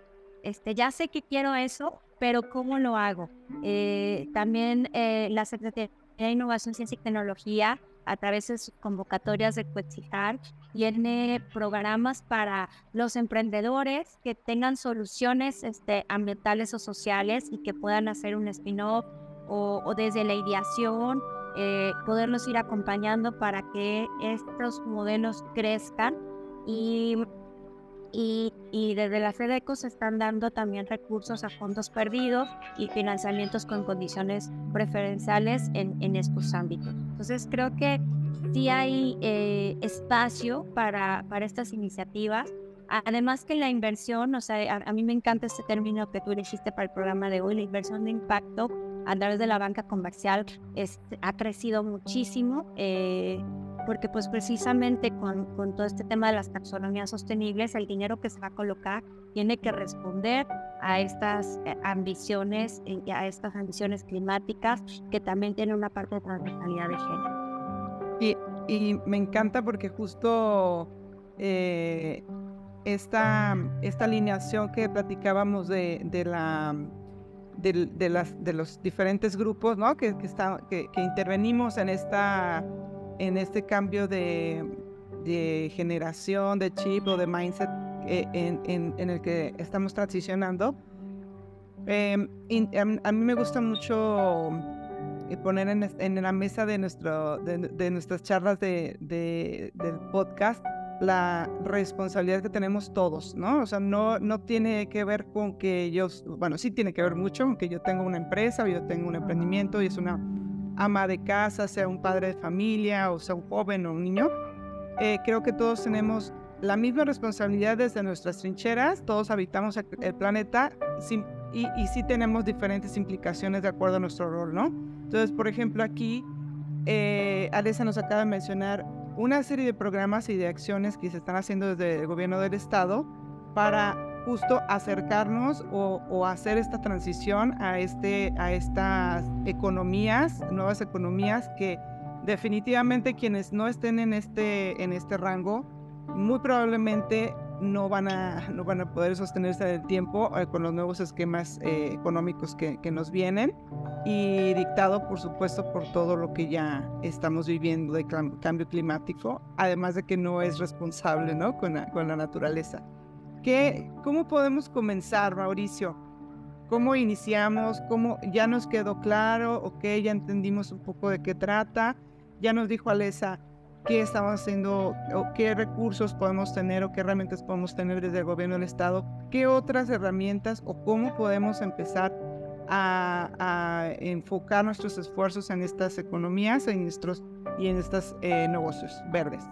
Este, ya sé que quiero eso, pero ¿cómo lo hago? Eh, también eh, la Secretaría de Innovación, Ciencia y Tecnología, a través de sus convocatorias de Cuetsijar, tiene programas para los emprendedores que tengan soluciones este, ambientales o sociales y que puedan hacer un spin-off o, desde la ideación, eh, poderlos ir acompañando para que estos modelos crezcan. Y y, desde la FEDECO se están dando también recursos a fondos perdidos y financiamientos con condiciones preferenciales en, en estos ámbitos. Entonces creo que sí hay eh, espacio para, para estas iniciativas. Además que la inversión, o sea, a, mí me encanta este término que tú elegiste para el programa de hoy, la inversión de impacto a través de la banca comercial ha crecido muchísimo. Eh, porque pues precisamente con, con, todo este tema de las taxonomías sostenibles, el dinero que se va a colocar tiene que responder a estas eh, ambiciones, y a estas ambiciones climáticas que también tienen una parte de transversalidad de género. Y, y me encanta porque justo eh, esta, esta alineación que platicábamos de, de la de, de, las, de los diferentes grupos ¿no? que, que, está, que, que intervenimos en esta en este cambio de, generación, de chip o de mindset eh, en, el que estamos transicionando. Em, a, mí me gusta mucho eh, poner en, la mesa de, nuestro, de, nuestras charlas de, del podcast la responsabilidad que tenemos todos, ¿no? O sea, no, no tiene que ver con que yo, bueno, sí tiene que ver mucho, aunque yo tengo una empresa, o yo tengo un emprendimiento y es una ama de casa, sea un padre de familia o sea un joven o un niño, eh, creo que todos tenemos la misma responsabilidad desde nuestras trincheras, todos habitamos el planeta y, y, sí tenemos diferentes implicaciones de acuerdo a nuestro rol, ¿no? Entonces, por ejemplo, aquí eh, Alessa nos acaba de mencionar una serie de programas y de acciones que se están haciendo desde el gobierno del estado para justo acercarnos o, hacer esta transición a, este, a estas economías, nuevas economías que definitivamente quienes no estén en este, en este rango, muy probablemente no van a, no van a poder sostenerse del tiempo eh, con los nuevos esquemas eh, económicos que, nos vienen y dictado, por supuesto, por todo lo que ya estamos viviendo de cambio climático, además de que no es responsable ¿no? Con, con la naturaleza. ¿Cómo podemos comenzar, Mauricio? ¿Cómo iniciamos? ¿Cómo ya nos quedó claro? ¿Ok? Ya entendimos un poco de qué trata. Ya nos dijo Alesa qué estamos haciendo o qué recursos podemos tener o qué herramientas podemos tener desde el gobierno del Estado. ¿Qué otras herramientas o cómo podemos empezar a, enfocar nuestros esfuerzos en estas economías en nuestros, y en estos eh, negocios verdes?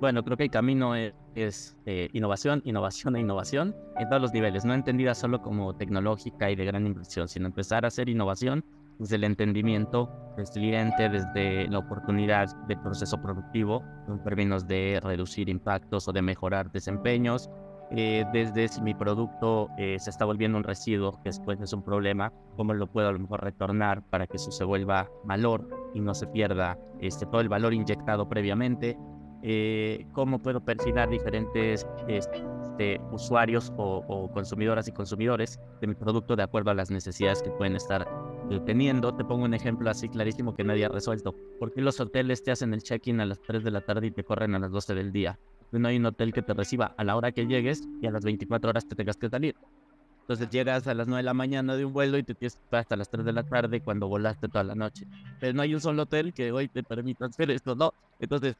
Bueno, creo que el camino e-, es, eh, innovación, innovación e innovación en todos los niveles, no entendida solo como tecnológica y de gran inversión, sino empezar a hacer innovación desde el entendimiento del cliente, desde la oportunidad de proceso productivo, en términos de reducir impactos o de mejorar desempeños, eh, desde si mi producto eh, se está volviendo un residuo, que después es un problema, cómo lo puedo a lo mejor retornar para que eso se vuelva valor y no se pierda este, todo el valor inyectado previamente, eh, cómo puedo perfilar diferentes este, usuarios o, consumidoras y consumidores de mi producto de acuerdo a las necesidades que pueden estar eh, teniendo. Te pongo un ejemplo así clarísimo que nadie ha resuelto. ¿Por qué los hoteles te hacen el check-in a las 3 de la tarde y te corren a las 12 del día? No hay un hotel que te reciba a la hora que llegues y a las 24 horas te tengas que salir. Entonces llegas a las 9 de la mañana de un vuelo y te tienes que hasta las 3 de la tarde cuando volaste toda la noche. Pero no hay un solo hotel que hoy te permita hacer esto, no. Entonces,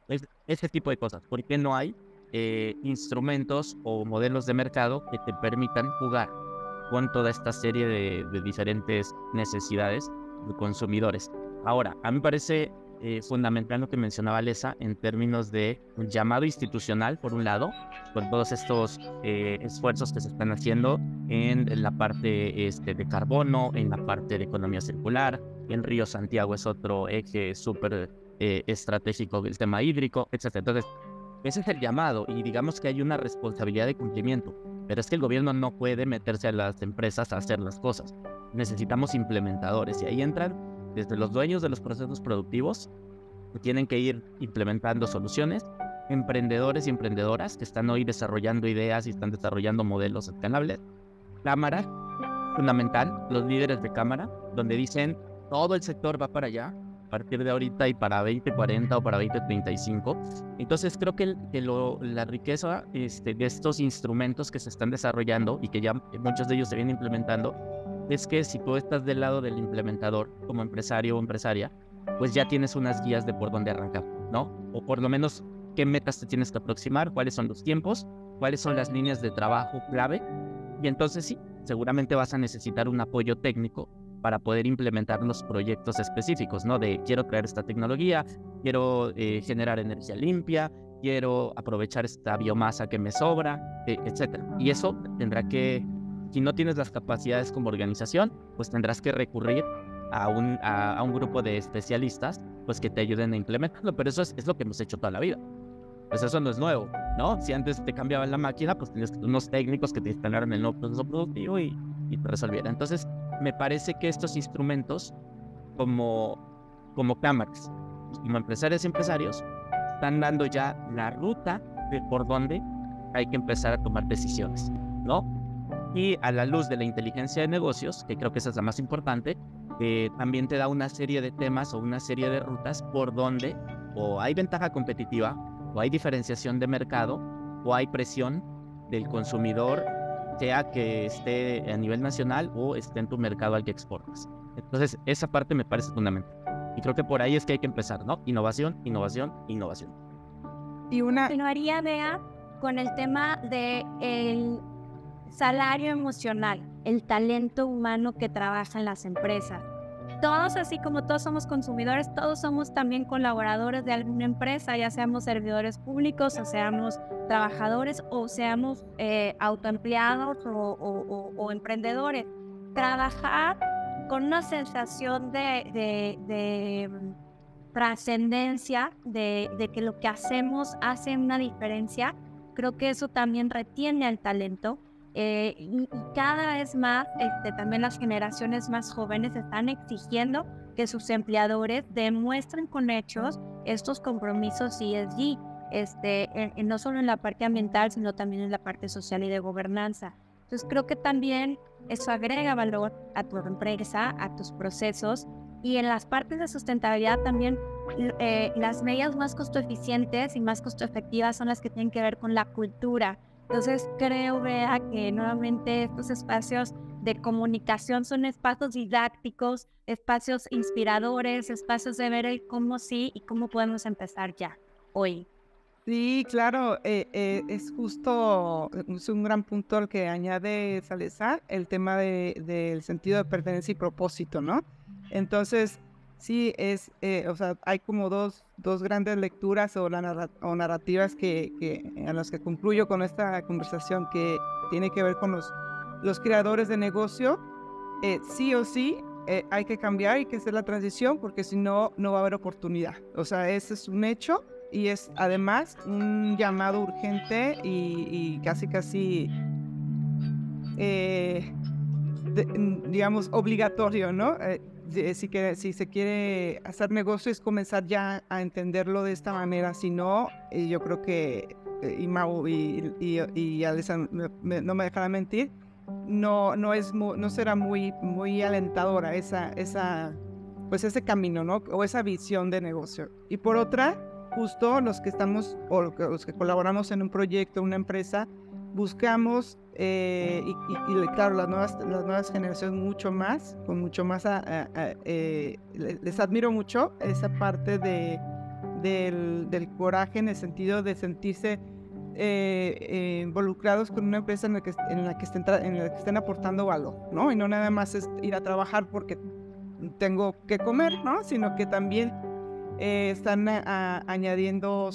ese tipo de cosas. ¿Por qué no hay eh, instrumentos o modelos de mercado que te permitan jugar con toda esta serie de, de diferentes necesidades de consumidores? Ahora, a mí me parece eh, fundamental lo que mencionaba Lesa en términos de un llamado institucional, por un lado, con todos estos eh, esfuerzos que se están haciendo en, la parte este, de carbono, en la parte de economía circular, en Río Santiago es otro eje súper eh, estratégico del tema hídrico, etc. Entonces, ese es el llamado y digamos que hay una responsabilidad de cumplimiento, pero es que el gobierno no puede meterse a las empresas a hacer las cosas. Necesitamos implementadores y ahí entran desde los dueños de los procesos productivos que tienen que ir implementando soluciones, emprendedores y emprendedoras que están hoy desarrollando ideas y están desarrollando modelos escalables, cámara, fundamental, los líderes de cámara, donde dicen todo el sector va para allá, a partir de ahorita y para 2040 o para 2035. Entonces creo que, la riqueza este, de estos instrumentos que se están desarrollando y que ya muchos de ellos se vienen implementando, es que si tú estás del lado del implementador como empresario o empresaria, pues ya tienes unas guías de por dónde arrancar, ¿no? O por lo menos qué metas te tienes que aproximar, cuáles son los tiempos, cuáles son las líneas de trabajo clave. Y entonces sí, seguramente vas a necesitar un apoyo técnico para poder implementar los proyectos específicos, ¿no? De quiero crear esta tecnología, quiero eh, generar energía limpia, quiero aprovechar esta biomasa que me sobra, e, etc. Y eso tendrá que, si no tienes las capacidades como organización, pues tendrás que recurrir a un, a, un grupo de especialistas pues que te ayuden a implementarlo, pero eso es, es, lo que hemos hecho toda la vida. Pues eso no es nuevo, ¿no? Si antes te cambiaban la máquina, pues tenías unos técnicos que te instalaron el nuevo proceso productivo y, y te resolvieran. Entonces, me parece que estos instrumentos, como, como cámaras, como empresarios y empresarios, están dando ya la ruta de por dónde hay que empezar a tomar decisiones, ¿no? Y a la luz de la inteligencia de negocios, que creo que esa es la más importante, eh, también te da una serie de temas o una serie de rutas por donde o hay ventaja competitiva, o hay diferenciación de mercado, o hay presión del consumidor sea que esté a nivel nacional o esté en tu mercado al que exportas. Entonces, esa parte me parece fundamental. Y creo que por ahí es que hay que empezar, ¿no? Innovación, innovación, innovación. Y una... Continuaría, Bea, con el tema del el salario emocional, el talento humano que trabaja en las empresas todos, así como todos somos consumidores, todos somos también colaboradores de alguna empresa, ya seamos servidores públicos o seamos trabajadores o seamos eh, autoempleados o, emprendedores. Trabajar con una sensación de, mm, trascendencia, de, de que lo que hacemos hace una diferencia, creo que eso también retiene al talento eh, y, cada vez más, este, también las generaciones más jóvenes están exigiendo que sus empleadores demuestren con hechos estos compromisos ESG, este, no solo en la parte ambiental, sino también en la parte social y de gobernanza. Entonces creo que también eso agrega valor a tu empresa, a tus procesos y en las partes de sustentabilidad también eh, las medidas más costo eficientes y más costo efectivas son las que tienen que ver con la cultura, entonces creo, vea, que nuevamente estos espacios de comunicación son espacios didácticos, espacios inspiradores, espacios de ver cómo sí y cómo podemos empezar ya, hoy. Sí, claro, eh, eh, es justo, es un gran punto al que añade Salazar, el tema del sentido de pertenencia y propósito, ¿no? Entonces, Sí, es, eh, o sea, hay como dos, dos grandes lecturas o, o narrativas que, en las que concluyo con esta conversación que tiene que ver con los, los creadores de negocio. Eh, sí o sí eh, hay que cambiar, hay que hacer la transición porque si no, no va a haber oportunidad. O sea, ese es un hecho y es además un llamado urgente y, casi, casi, digamos, obligatorio, ¿no? Si, que, si se quiere hacer negocio es comenzar ya a entenderlo de esta manera, si no, eh, yo creo que, eh, y Mau y, y, y no me dejará mentir, no, no, es, no será muy, muy alentadora esa, esa, pues ese camino, ¿no? O esa visión de negocio. Y por otra, justo los que estamos, o los que colaboramos en un proyecto, una empresa, buscamos eh, y, claro, las nuevas, las nuevas generaciones mucho más, con mucho más, eh, les admiro mucho esa parte de, del, coraje en el sentido de sentirse eh, involucrados con una empresa en la, que, en, la que estén, en la que estén aportando valor, ¿no? Y no nada más es ir a trabajar porque tengo que comer, ¿no? Sino que también están añadiendo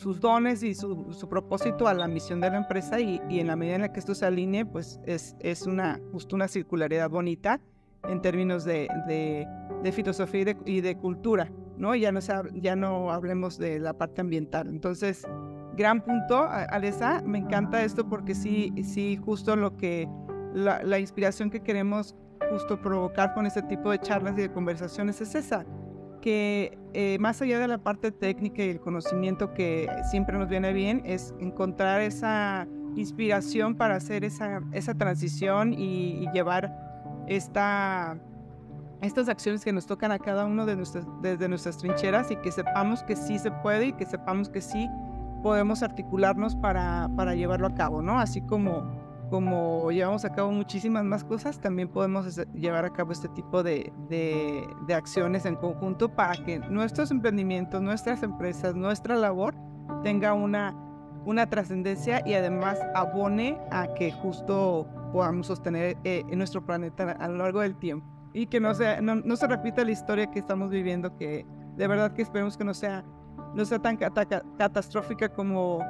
sus dones y su, su, propósito a la misión de la empresa y, y, en la medida en la que esto se alinee, pues es, es una, justo una circularidad bonita en términos de, de, de filosofía y de, y de, cultura, ¿no? Ya no, ya no hablemos de la parte ambiental. Entonces, gran punto, Alesa, me encanta esto porque sí, sí, justo lo que, la, la inspiración que queremos justo provocar con este tipo de charlas y de conversaciones es esa, que eh, más allá de la parte técnica y el conocimiento que siempre nos viene bien, es encontrar esa inspiración para hacer esa, esa transición y, llevar esta, estas acciones que nos tocan a cada uno de nuestras, desde nuestras trincheras y que sepamos que sí se puede y que sepamos que sí podemos articularnos para, para llevarlo a cabo, ¿no? Así como como llevamos a cabo muchísimas más cosas, también podemos llevar a cabo este tipo de, de, acciones en conjunto para que nuestros emprendimientos, nuestras empresas, nuestra labor tenga una, una trascendencia y además abone a que justo podamos sostener eh, en nuestro planeta a lo largo del tiempo y que no, sea, no, no, se repita la historia que estamos viviendo, que de verdad que esperemos que no sea, no sea tan catastrófica como,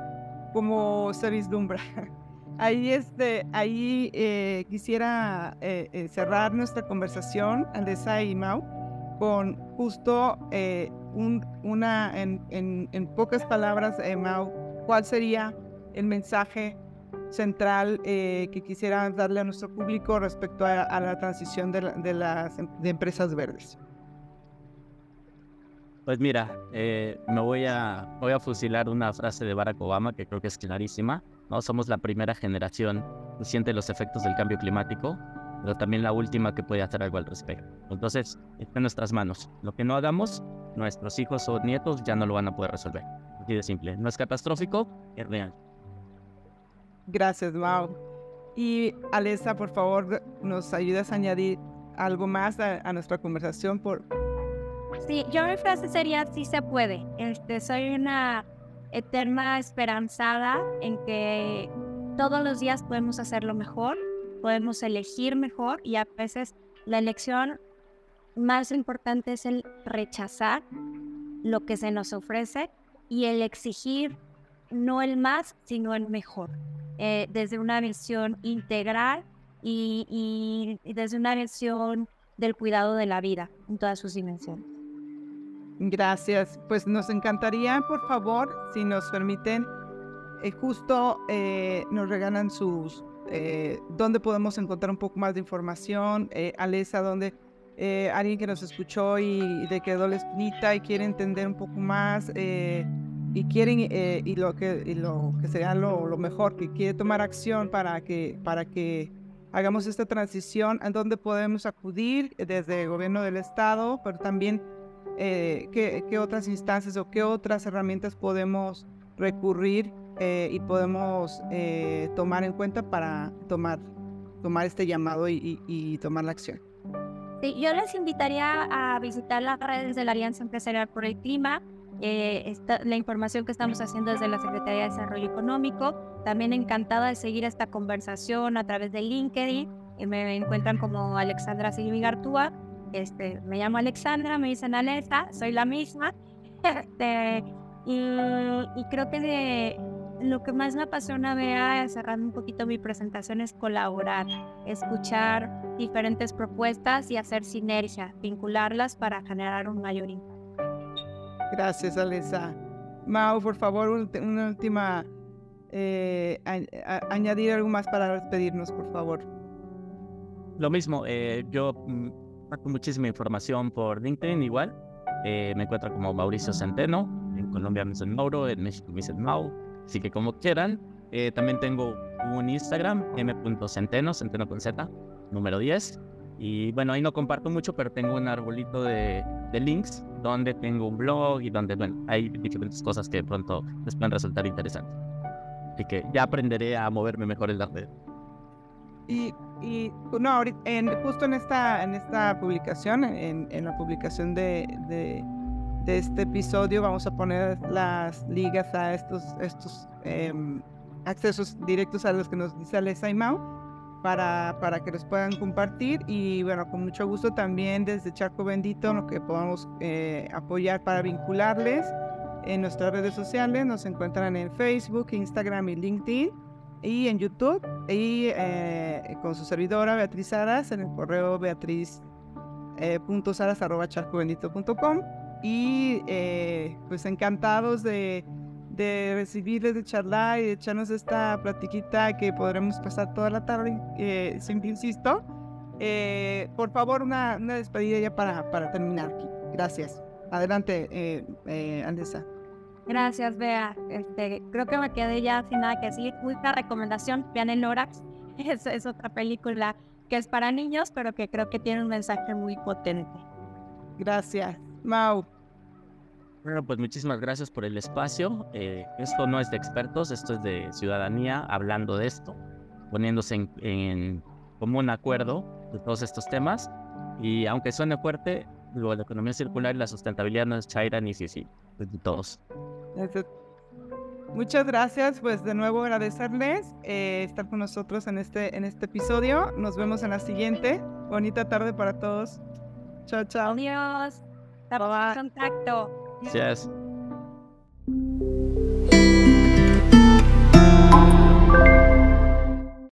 como se vislumbra. ahí, este, ahí eh, quisiera eh, eh, cerrar nuestra conversación, Andesa y Mau, con justo un, una, en, en, pocas palabras, Mau, ¿cuál sería el mensaje central que quisiera darle a nuestro público respecto a, la transición de, de las em, de empresas verdes? Pues mira, me voy a, voy a fusilar una frase de Barack Obama que creo que es clarísima. ¿No? Somos la primera generación que siente los efectos del cambio climático, pero también la última que puede hacer algo al respecto. Entonces, está en nuestras manos. Lo que no hagamos, nuestros hijos o nietos ya no lo van a poder resolver. Así de simple. No es catastrófico, es real. Gracias, Mau. Y Alessa, por favor, nos ayudas a añadir algo más a, nuestra conversación. Por... Sí, yo mi frase sería, sí se puede. Este, soy una eterna esperanzada en que todos los días podemos hacerlo mejor, podemos elegir mejor y a veces la elección más importante es el rechazar lo que se nos ofrece y el exigir no el más, sino el mejor, eh, desde una visión integral y desde una visión del cuidado de la vida en todas sus dimensiones. Gracias. Pues nos encantaría, por favor, si nos permiten, eh, justo eh, nos regalan sus, eh, dónde podemos encontrar un poco más de información, eh, Alesa, donde alguien que nos escuchó y, de quedó la espinita y quiere entender un poco más y quieren y lo que y lo que sea lo, lo, mejor, que quiere tomar acción para que para que hagamos esta transición, a dónde podemos acudir desde el gobierno del estado, pero también eh, qué, otras instancias o qué otras herramientas podemos recurrir eh, y podemos eh, tomar en cuenta para tomar, tomar este llamado y, tomar la acción. Sí, yo les invitaría a visitar las redes de la Alianza Empresarial por el Clima, la información que estamos haciendo desde la Secretaría de Desarrollo Económico. También encantada de seguir esta conversación a través de LinkedIn. me encuentran como Alexandra Silvi Gartúa este, me llamo Alexandra, me dicen Alesa, soy la misma. Este, y, creo que de, lo que más me apasiona, Bea, cerrando un poquito mi presentación, es colaborar, escuchar diferentes propuestas y hacer sinergia, vincularlas para generar un mayor impacto. Gracias, Alesa. Mau, por favor, una última, eh, añadir algo más para despedirnos, por favor. Lo mismo, eh, yo mm, muchísima información por LinkedIn igual. Eh, me encuentro como Mauricio Centeno. En Colombia me dicen Mauro, en México me dicen Mau. Así que como quieran. Eh, también tengo un Instagram, m.centeno, centeno con Z, número 10. Y bueno, ahí no comparto mucho, pero tengo un arbolito de, de links donde tengo un blog y donde, bueno, hay diferentes cosas que de pronto les pueden resultar interesantes. Así que ya aprenderé a moverme mejor en la red. Y, no, en, justo en esta, en esta publicación, en, la publicación de, este episodio, vamos a poner las ligas a estos, estos em, accesos directos a los que nos dice Alessa y para, para que los puedan compartir. Y bueno, con mucho gusto también desde Charco Bendito, lo que podamos eh, apoyar para vincularles en nuestras redes sociales. Nos encuentran en Facebook, Instagram y LinkedIn y en YouTube y eh, con su servidora Beatriz Saras en el correo beatriz.saras.charcobendito.com eh, y eh, pues encantados de, recibirles, de charlar y de echarnos esta platiquita que podremos pasar toda la tarde, siempre insisto. por favor, una, una, despedida ya para, para terminar. Gracias. Adelante, eh, eh, Andesa. Gracias, Bea. Este, creo que me quedé ya sin nada que decir. Última recomendación, vean el Lorax. Es, es otra película que es para niños, pero que creo que tiene un mensaje muy potente. Gracias. Mau. Bueno, pues muchísimas gracias por el espacio. Eh, esto no es de expertos, esto es de ciudadanía hablando de esto, poniéndose en, en común acuerdo de todos estos temas. Y aunque suene fuerte, la economía circular y la sustentabilidad no es Chaira ni Sisi, es de todos. Muchas gracias, pues de nuevo agradecerles eh, estar con nosotros en este, en este episodio. Nos vemos en la siguiente. Bonita tarde para todos. Chao, chao. Adiós. Estamos en contacto. Gracias.